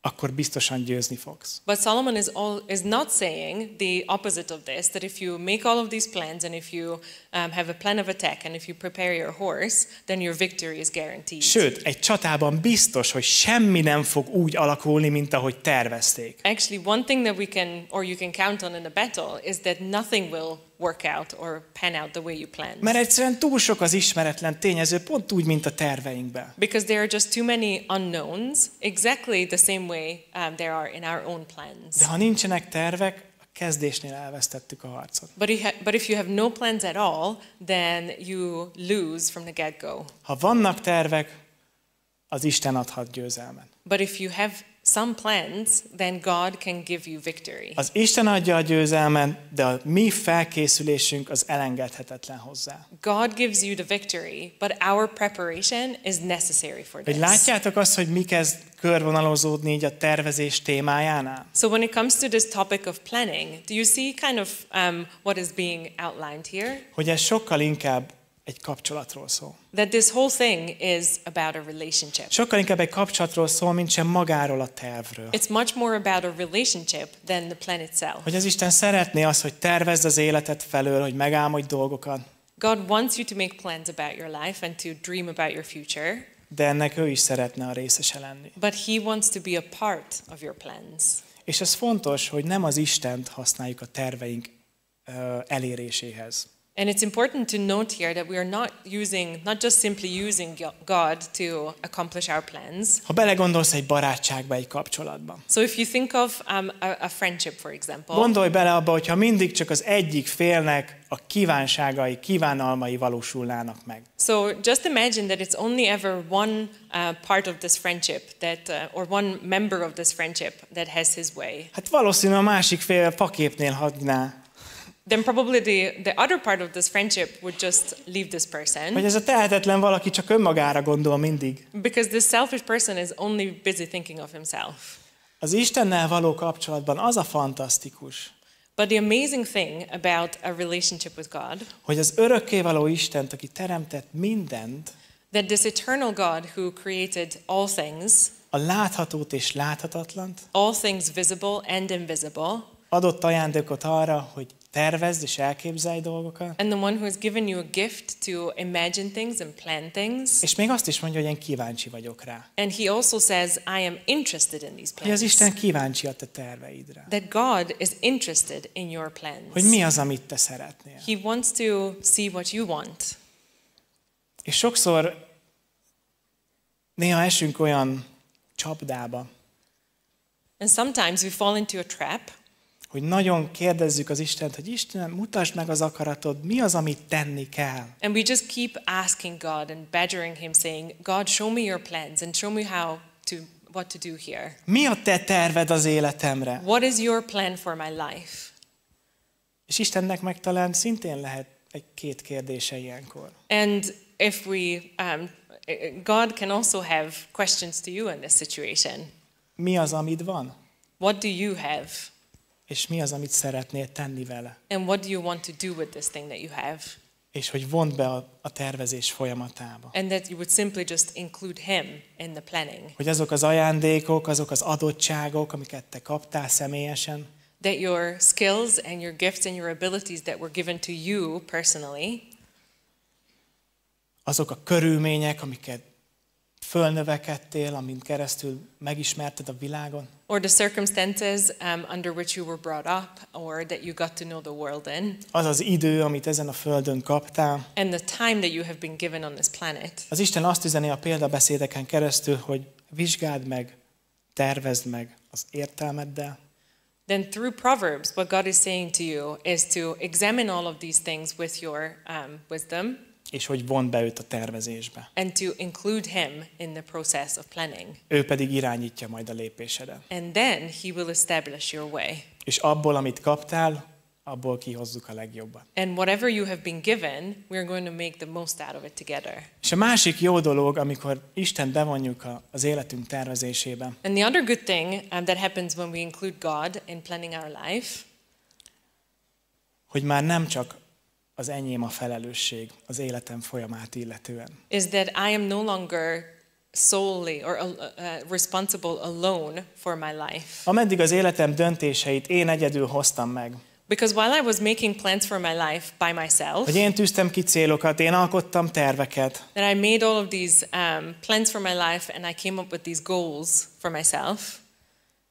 akkor biztosan győzni fogsz. But Solomon is, all, is not saying the opposite of this, that if you make all of these plans and if you um, have a plan of attack and if you prepare your horse, then your victory is guaranteed. Sőt, egy csatában biztos, hogy semmi nem fog úgy alakulni, mint ahogy tervezték. Actually, one thing that we can, or you can count on in a battle, is that nothing will work out or pan out the way you planned. Mert egyszerűen túl sok az ismeretlen tényező, pont úgy, mint a terveinkben. Because there are just too many unknowns, exactly the same way um, there are in our own plans. De ha nincsenek tervek, a kezdésnél elvesztettük a harcot. But, if, but if you have no plans at all, then you lose from the get go. Ha vannak tervek, az Isten adhat győzelmet. But if you have some plans, then God can give you victory. Az Isten adja a győzelmet, de a mi felkészülésünk az elengedhetetlen hozzá. God gives you the victory, but our preparation is necessary for Hogy this. látjátok azt, hogy mi kezd körvonalozódni így a tervezés témájánál? So when it comes to this topic of planning, do you see kind of um, what is being outlined here? Hogy ez sokkal inkább egy kapcsolatról szól. That this whole thing is about a relationship. Sokkal inkább egy kapcsolatról szól, mint sem magáról a tervről. It's much more about a relationship than the plan itself. Hogy az Isten szeretné azt, hogy tervezd az életed felől, hogy megálmodj dolgokat, God wants you to make plans about your life and to dream about your future, de ennek ő is szeretne a részese lenni. but He wants to be a part of your plans. És ez fontos, hogy nem az Istent használjuk a terveink ö, eléréséhez. And it's important to note here that we are not using, not just simply using God to accomplish our plans. Ha belegondolsz egy barátságba, egy kapcsolatban, So if you think of um, a, a friendship, for example, gondolj bele abba, hogyha mindig csak az egyik félnek a kívánságai, kívánalmai valósulnának meg. so just imagine that it's only ever one uh, part of this friendship that, uh, or one member of this friendship that has his way. Hát valószínű a másik fél faképnél hagyná, Then probably the, the other part of this friendship would just leave this person. hogy ez a tehetetlen valaki csak önmagára gondol mindig. Because this selfish person is only busy thinking of himself. Az Istennel való kapcsolatban az a fantasztikus, But the amazing thing about a relationship with God, hogy az örökkévaló Istent, aki teremtett mindent, that this eternal God who created all things, a láthatót és láthatatlant, all things visible and invisible, adott ajándékot arra, hogy tervezd és elképzelj dolgokat, and the one who has given you a gift to imagine things and plan things. és még azt is mondja, hogy én kíváncsi vagyok rá. And he also says, I am interested in these Hogy az plans. Isten kíváncsi a te terveidre. That God is interested in your plans. Hogy mi az, amit te szeretnél. He wants to see what you want. És sokszor néha esünk olyan csapdába, And sometimes we fall into a trap hogy nagyon kérdezzük az Istent, hogy Istenem, mutasd meg az akaratod, mi az, amit tenni kell. and we just keep asking God and badgering him saying, God, show me your plans and show me how to what to do here. Mi a te terved az életemre? What is your plan for my life? És Istennek meg talán szintén lehet egy két kérdése ilyenkor. And if we um, God can also have questions to you in this situation. Mi az, amit van? What do you have? És mi az, amit szeretnél tenni vele? And what do you want to do with this thing that you have? És hogy vond be a, a tervezés folyamatába. And that you would simply just include him in the planning. Hogy azok az ajándékok, azok az adottságok, amiket te kaptál személyesen, That your skills and your gifts and your abilities that were given to you personally, azok a körülmények, amiket fölnövekedtél, amin keresztül megismerted a világon, or the circumstances um, under which you were brought up, or that you got to know the world in, az az idő, amit ezen a földön kaptál. and the time that you have been given on this planet. Az Isten azt üzeni a példabeszédeken keresztül, hogy vizsgáld meg, tervezd meg az értelmeddel, Then through Proverbs, what God is saying to you is to examine all of these things with your um, wisdom és hogy vond be őt a tervezésbe. and to include Him in the process of planning. Ő pedig irányítja majd a lépésedet. And then He will establish your way. És abból, amit kaptál, abból kihozzuk a legjobbat. And whatever you have been given, we're going to make the most out of it together. És a másik jó dolog, amikor Isten bevonjuk az életünk tervezésébe, And the other good thing um, that happens when we include God in planning our life hogy már nem csak az enyém a felelősség az életem folyamát illetően, is that I am no longer solely or uh, uh, responsible alone for my life. Ameddig az életem döntéseit én egyedül hoztam meg, Because while I was making plans for my life by myself, hogy én tűztem ki célokat, én alkottam terveket, that I made all of these um, plans for my life and I came up with these goals for myself,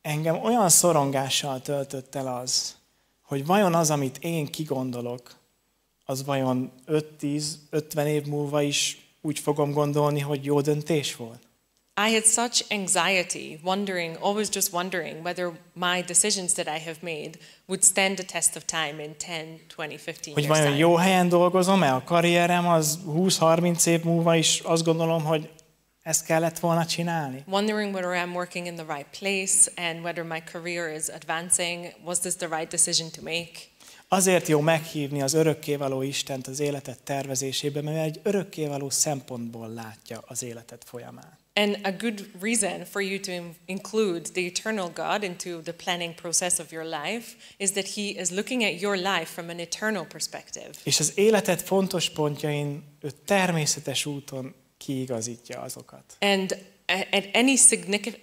engem olyan szorongással töltött el az, hogy vajon az, amit én kigondolok, az vajon 5-10-50 év múlva is úgy fogom gondolni, hogy jó döntés volt. I had such anxiety, wondering, always just wondering whether my decisions that I have made would stand the test of time in 10, 20, 15 Hogy years' vajon time. jó helyen dolgozom-e, a karrierem az 20-30 év múlva is azt gondolom, hogy ezt kellett volna csinálni. Wondering whether I'm working in the right place and whether my career is advancing. Was this the right decision to make? Azért jó meghívni az örökkévaló Istent az életet tervezésébe, mert egy örökkévaló szempontból látja az életet folyamán. And a good reason for you to in- include the eternal God into the planning process of your life is that He is looking at your life from an eternal perspective. És az életet fontos pontjain ő természetes úton kiigazítja azokat. And at any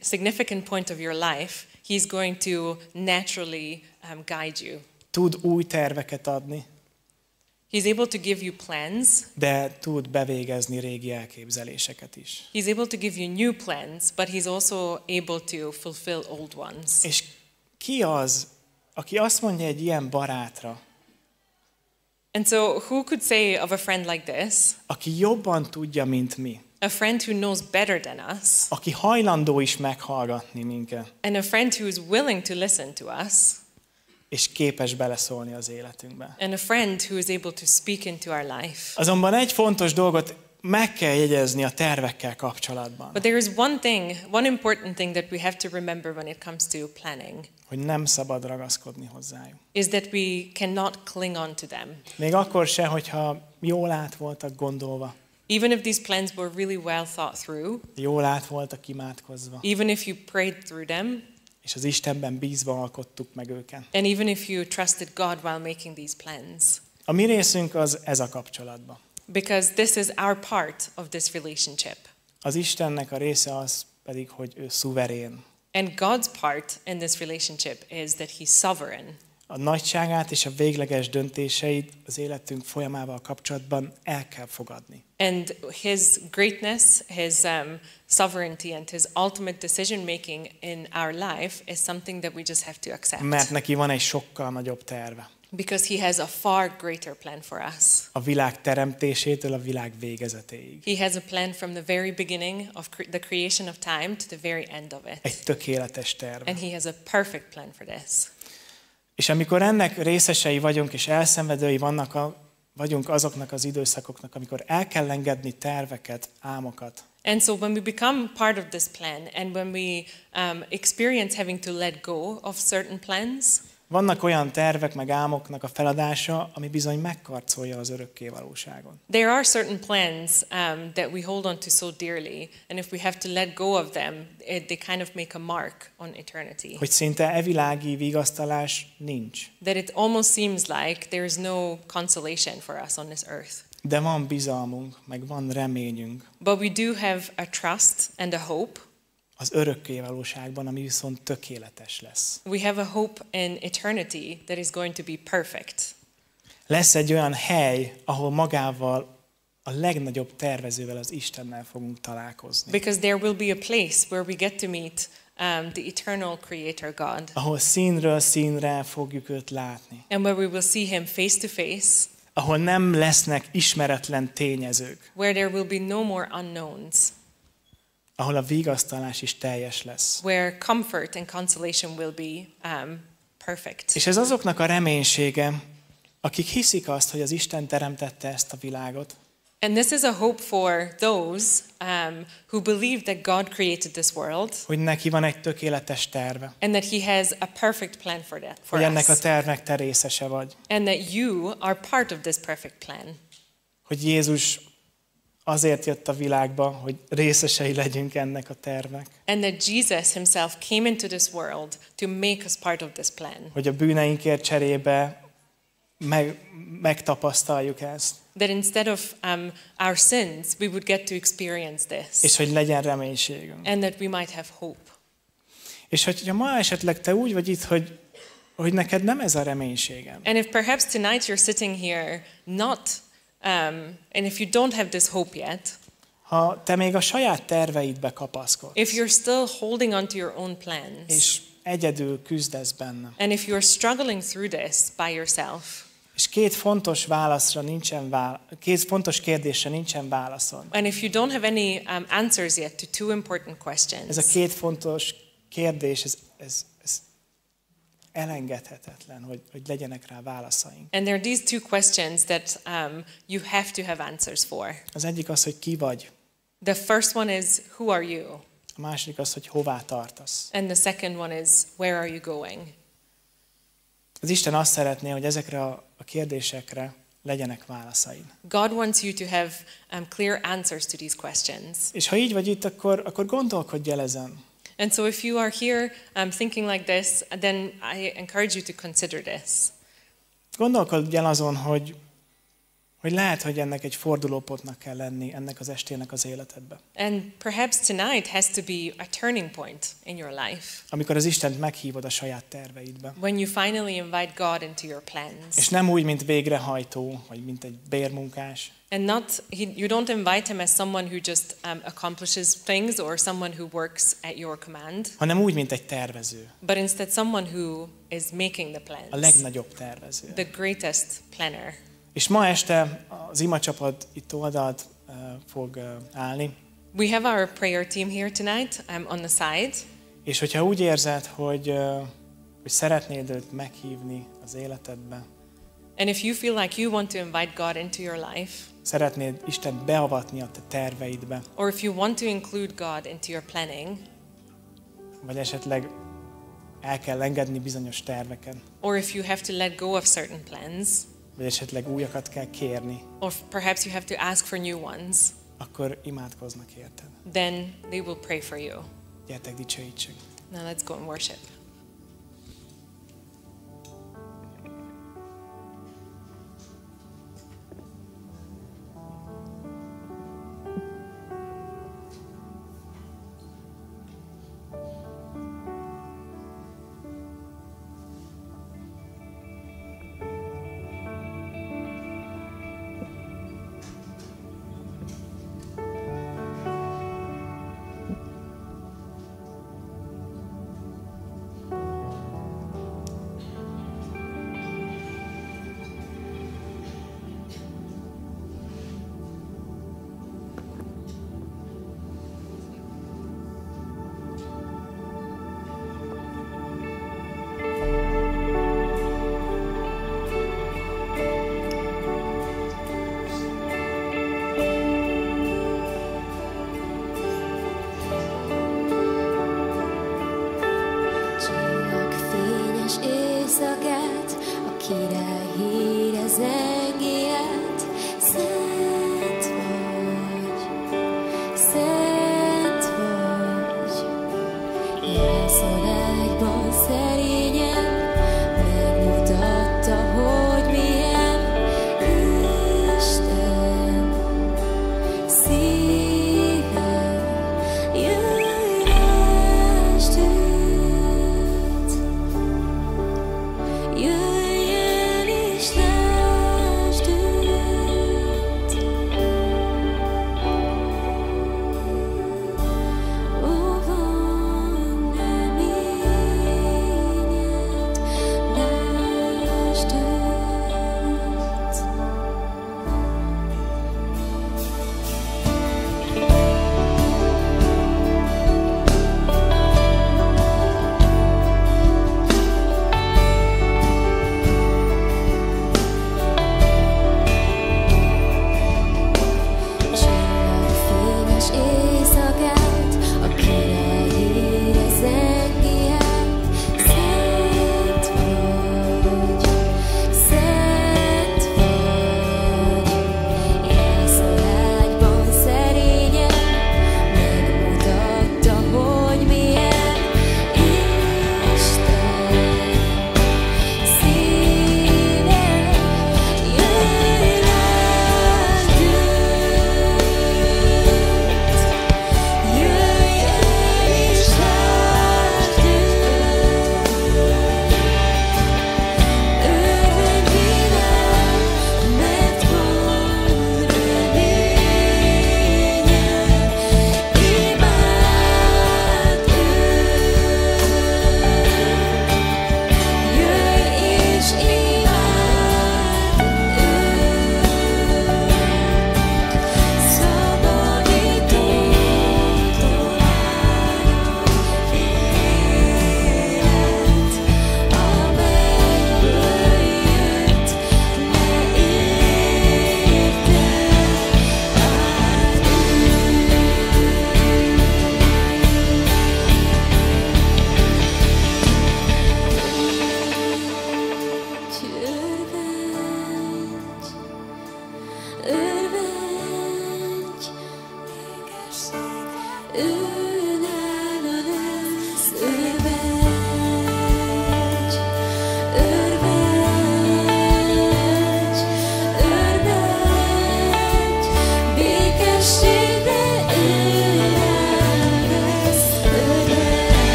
significant point of your life, He's going to naturally um, guide you. Tud új terveket adni, He's able to give you plans. de tud bevégezni régi elképzeléseket is. He's able to give you new plans, but He's also able to fulfill old ones. És ki az, aki azt mondja egy ilyen barátra, And so, who could say of a friend like this, aki jobban tudja, mint mi, a friend who knows better than us, aki hajlandó is meghallgatni minket, and a friend who is willing to listen to us, és képes beleszólni az életünkbe. and a friend who is able to speak into our life? Azonban egy fontos dolgot meg kell jegyezni a tervekkel kapcsolatban, But there is one thing, one important thing that we have to remember when it comes to planning hogy nem szabad ragaszkodni hozzájuk. is that we cannot cling on to them. Még akkor se, hogyha jól át voltak gondolva, Even if these plans were really well thought through, jól át voltak imádkozva, even if you prayed through them, és az Istenben bízva alkottuk meg őket. and even if you trusted God while making these plans. A mi részünk az ez a kapcsolatban. Because this is our part of this relationship. Az Istennek a része az pedig, hogy ő szuverén. And God's part in this relationship is that He's sovereign. A nagyságát és a végleges döntéseit az életünk folyamával kapcsolatban el kell fogadni. And His greatness, His um, sovereignty, and His ultimate decision making in our life is something that we just have to accept. Mert neki van egy sokkal nagyobb terve. Because He has a far greater plan for us. A világ teremtésétől a világ végezetéig. He has a plan from the very beginning of cre- the creation of time to the very end of it. Egy tökéletes terve. And He has a perfect plan for this. És amikor ennek részesei vagyunk, és elszenvedői vannak a, vagyunk azoknak az időszakoknak, amikor el kell engedni terveket, álmokat, And so when we become part of this plan and when we um, experience having to let go of certain plans, vannak olyan tervek, meg álmoknak a feladása, ami bizony megkarcolja az örökké valóságon. there are certain plans um, that we hold on to so dearly, and if we have to let go of them, it, they kind of make a mark on eternity. Hogy szinte evilági vigasztalás nincs. That it almost seems like there is no consolation for us on this earth. De van bizalmunk, meg van reményünk But we do have a trust and a hope. Az örökké valóságban, ami viszont tökéletes lesz. We have a hope in eternity that is going to be perfect. Lesz egy olyan hely, ahol magával a legnagyobb tervezővel, az Istennel fogunk találkozni. Because there will be a place where we get to meet um, the eternal Creator God, Ahol színről színre fogjuk őt látni. and where we will see Him face to face, Ahol nem lesznek ismeretlen tényezők. where there will be no more unknowns, Ahol a vigasztalás is teljes lesz. where comfort and consolation will be um, perfect. És ez azoknak a reménysége, akik hiszik azt, hogy az Isten teremtette ezt a világot, And this is a hope for those um, who believe that God created this world hogy neki van egy tökéletes terve, and that He has a perfect plan for that for hogy ennek a us, tervnek te részese vagy. and that you are part of this perfect plan. Hogy Jézus azért jött a világba, hogy részesei legyünk ennek a tervnek. And that Jesus Himself came into this world to make us part of this plan. Hogy a bűneinkért cserébe meg, megtapasztaljuk ezt. That instead of um, our sins, we would get to experience this, És hogy legyen reménységünk. and that we might have hope. És hogyha ma esetleg te úgy vagy itt, hogy, hogy neked nem ez a reménységem, And if perhaps tonight you're sitting here not, um, and if you don't have this hope yet, ha te még a saját terveidbe kapaszkodsz, if you're still holding on to your own plans, és egyedül küzdesz benne, and if you're struggling through this by yourself, és két fontos válaszra nincen vál, két fontos kérdésre nincsen válaszod. and if you don't have any um, answers yet to two important Ez a questions, két fontos kérdés, ez, ez elengedhetetlen, hogy, hogy legyenek rá válaszaink. and there are these two questions that um, you have to have answers for. Az egyik az, hogy ki vagy, The first one is, Who are you? a második az, hogy hová tartasz. And the second one is, Where are you going? Az Isten azt szeretné, hogy ezekre a, a kérdésekre legyenek válaszaid. God wants you to have um, clear answers to these questions. És ha így vagy itt, akkor, akkor gondolkodj el ezen. And so, if you are here um, thinking like this, then I encourage you to consider this. Gondolkodj el azon, hogy, hogy lehet, hogy ennek egy fordulópontnak kell lenni ennek az estének az életedbe. And perhaps tonight has to be a turning point in your life Amikor az Istent meghívod a saját terveidbe. when you finally invite God into your És plans. nem úgy, mint végrehajtó, vagy mint egy bérmunkás, And not, he, you don't invite him as someone who just um, accomplishes things or someone who works at your command, hanem úgy, mint egy tervező. but instead someone who is making the A plans, legnagyobb tervező. the greatest planner. És ma este az imacsapat itt oldalt uh, fog uh, állni, We have our prayer team here tonight um, on the side. és hogyha úgy érzed, hogy, uh, hogy szeretnéd őt meghívni az életedbe, And if you feel like you want to invite God into your life, szeretnéd Isten beavatni a te terveidbe, or if you want to include God into your planning, vagy esetleg el kell engedni bizonyos terveket, or if you have to let go of certain plans, vagy esetleg újakat kell kérni, or perhaps you have to ask for new ones, akkor imádkoznak érted. then they will pray for you. Gyertek, dicsőítsük. Now let's go and worship.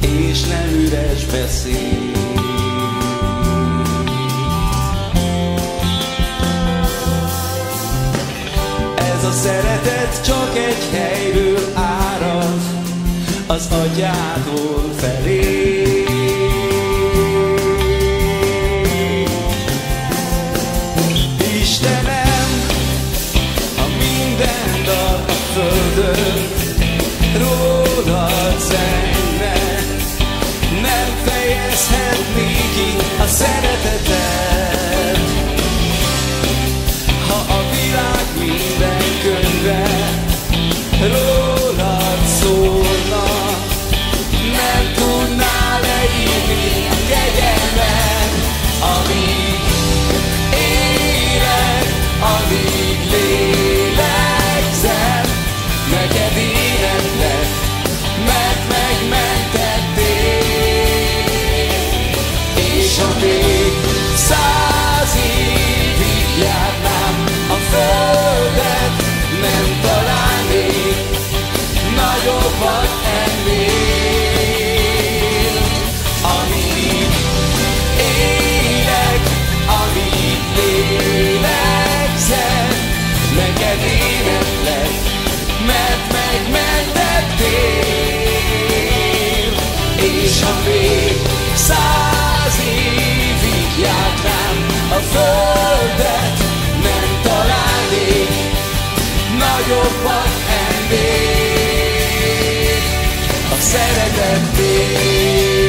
és nem üres beszél. Ez a szeretet csak egy helyről árad, az atyától felé. vagy ennél. Amíg élek, amíg lélegzem, neked éneklek, mert megmentettél. És a száz évig járt rám a földet, nem találnék nagyobbat ennél szeretetté.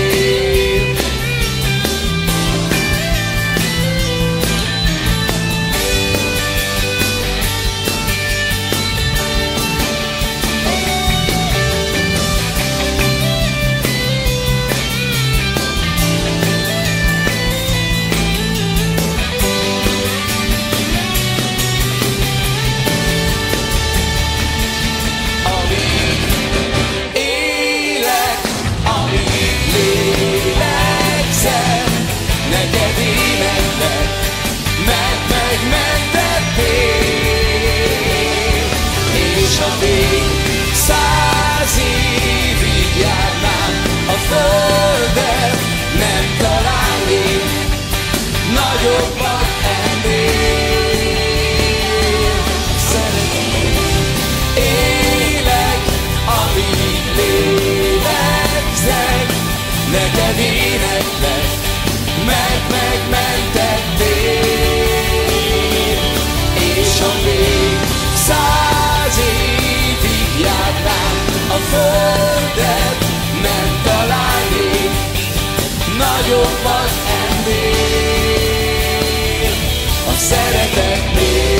nagyobbat ennél. Szeretem, élek, amíg Neked éneklek, meg És a száz évig járnám a földet Nem találnék nagyobbat szeretetnél.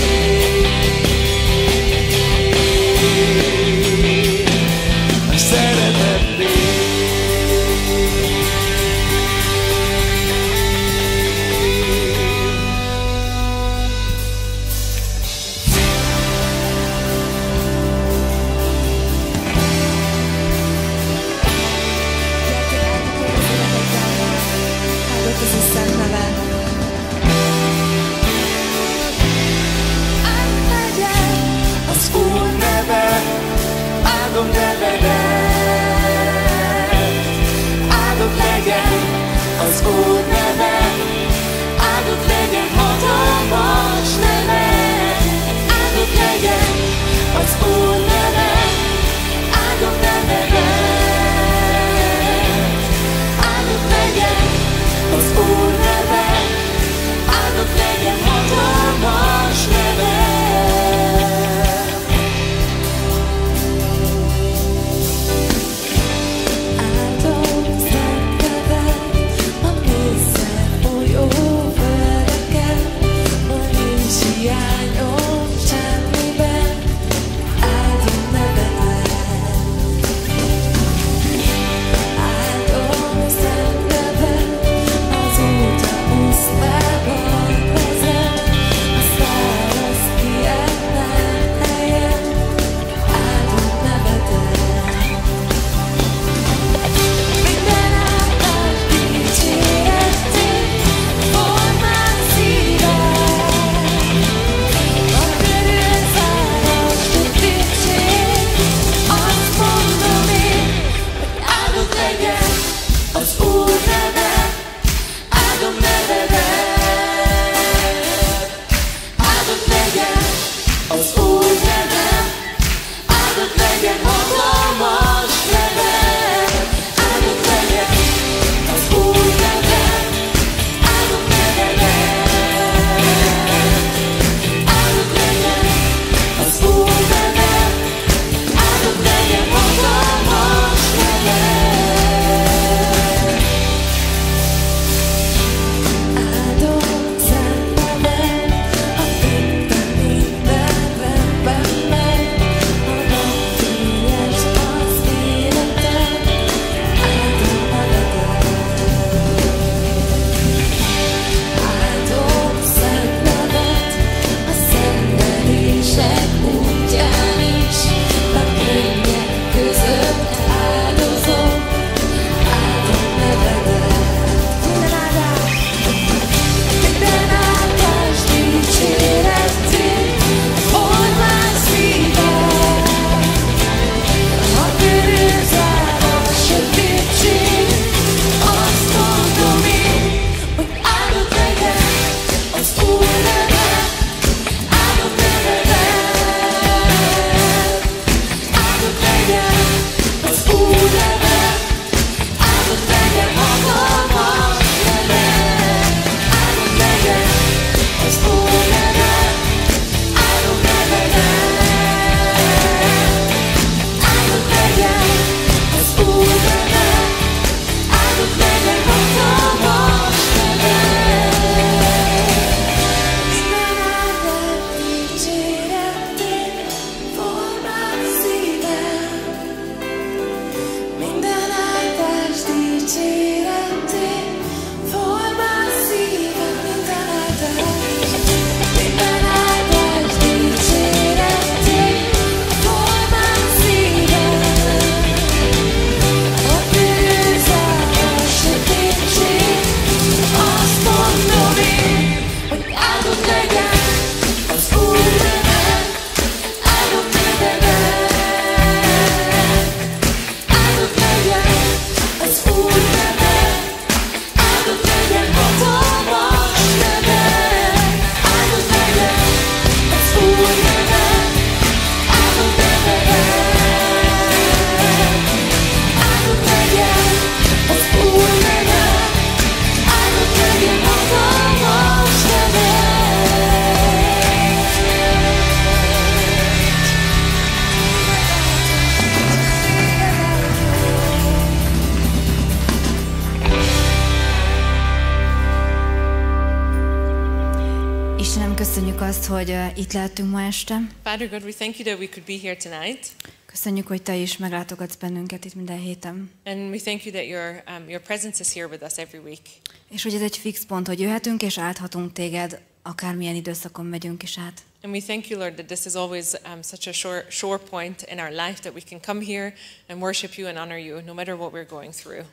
Father God, we thank you that we could be here tonight. Köszönjük, hogy Te is meglátogatsz bennünket itt minden héten. And we thank you that your, um, your presence is here with us every week. És hogy ez egy fix pont, hogy jöhetünk és áthatunk Téged, akármilyen időszakon megyünk is át. And we thank you, Lord, that this is always um, such a sure, sure point in our life that we can come here and worship you and honor you no matter what we're going through.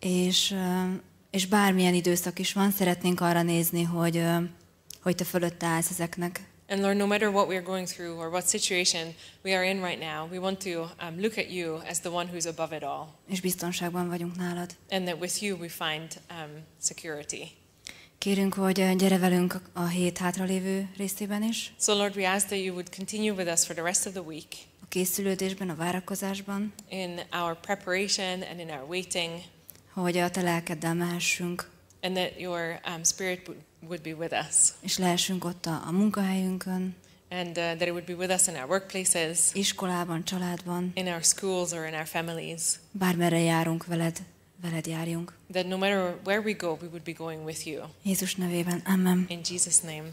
És, ö, és bármilyen időszak is van, szeretnénk arra nézni, hogy, ö, hogy Te fölötte állsz ezeknek. And Lord, no matter what we're going through or what situation we are in right now, we want to um, look at you as the one who's above it all. És biztonságban vagyunk nálad. And that with you we find um, security. Kérünk, hogy ö, gyere velünk a hét hátralévő részében is, So, Lord, we ask that you would continue with us for the rest of the week a készülődésben, a várakozásban, in our preparation and in our waiting, hogy a Te lelkeddel mehessünk, and that your um, Spirit would, would be with us, és lehessünk ott a, a munkahelyünkön, and uh, that it would be with us in our workplaces, iskolában, családban, in our schools, or in our families. bármerre járunk veled, veled járjunk. That no matter where we go, we would be going with you. Jézus nevében, amen. In Jesus' name,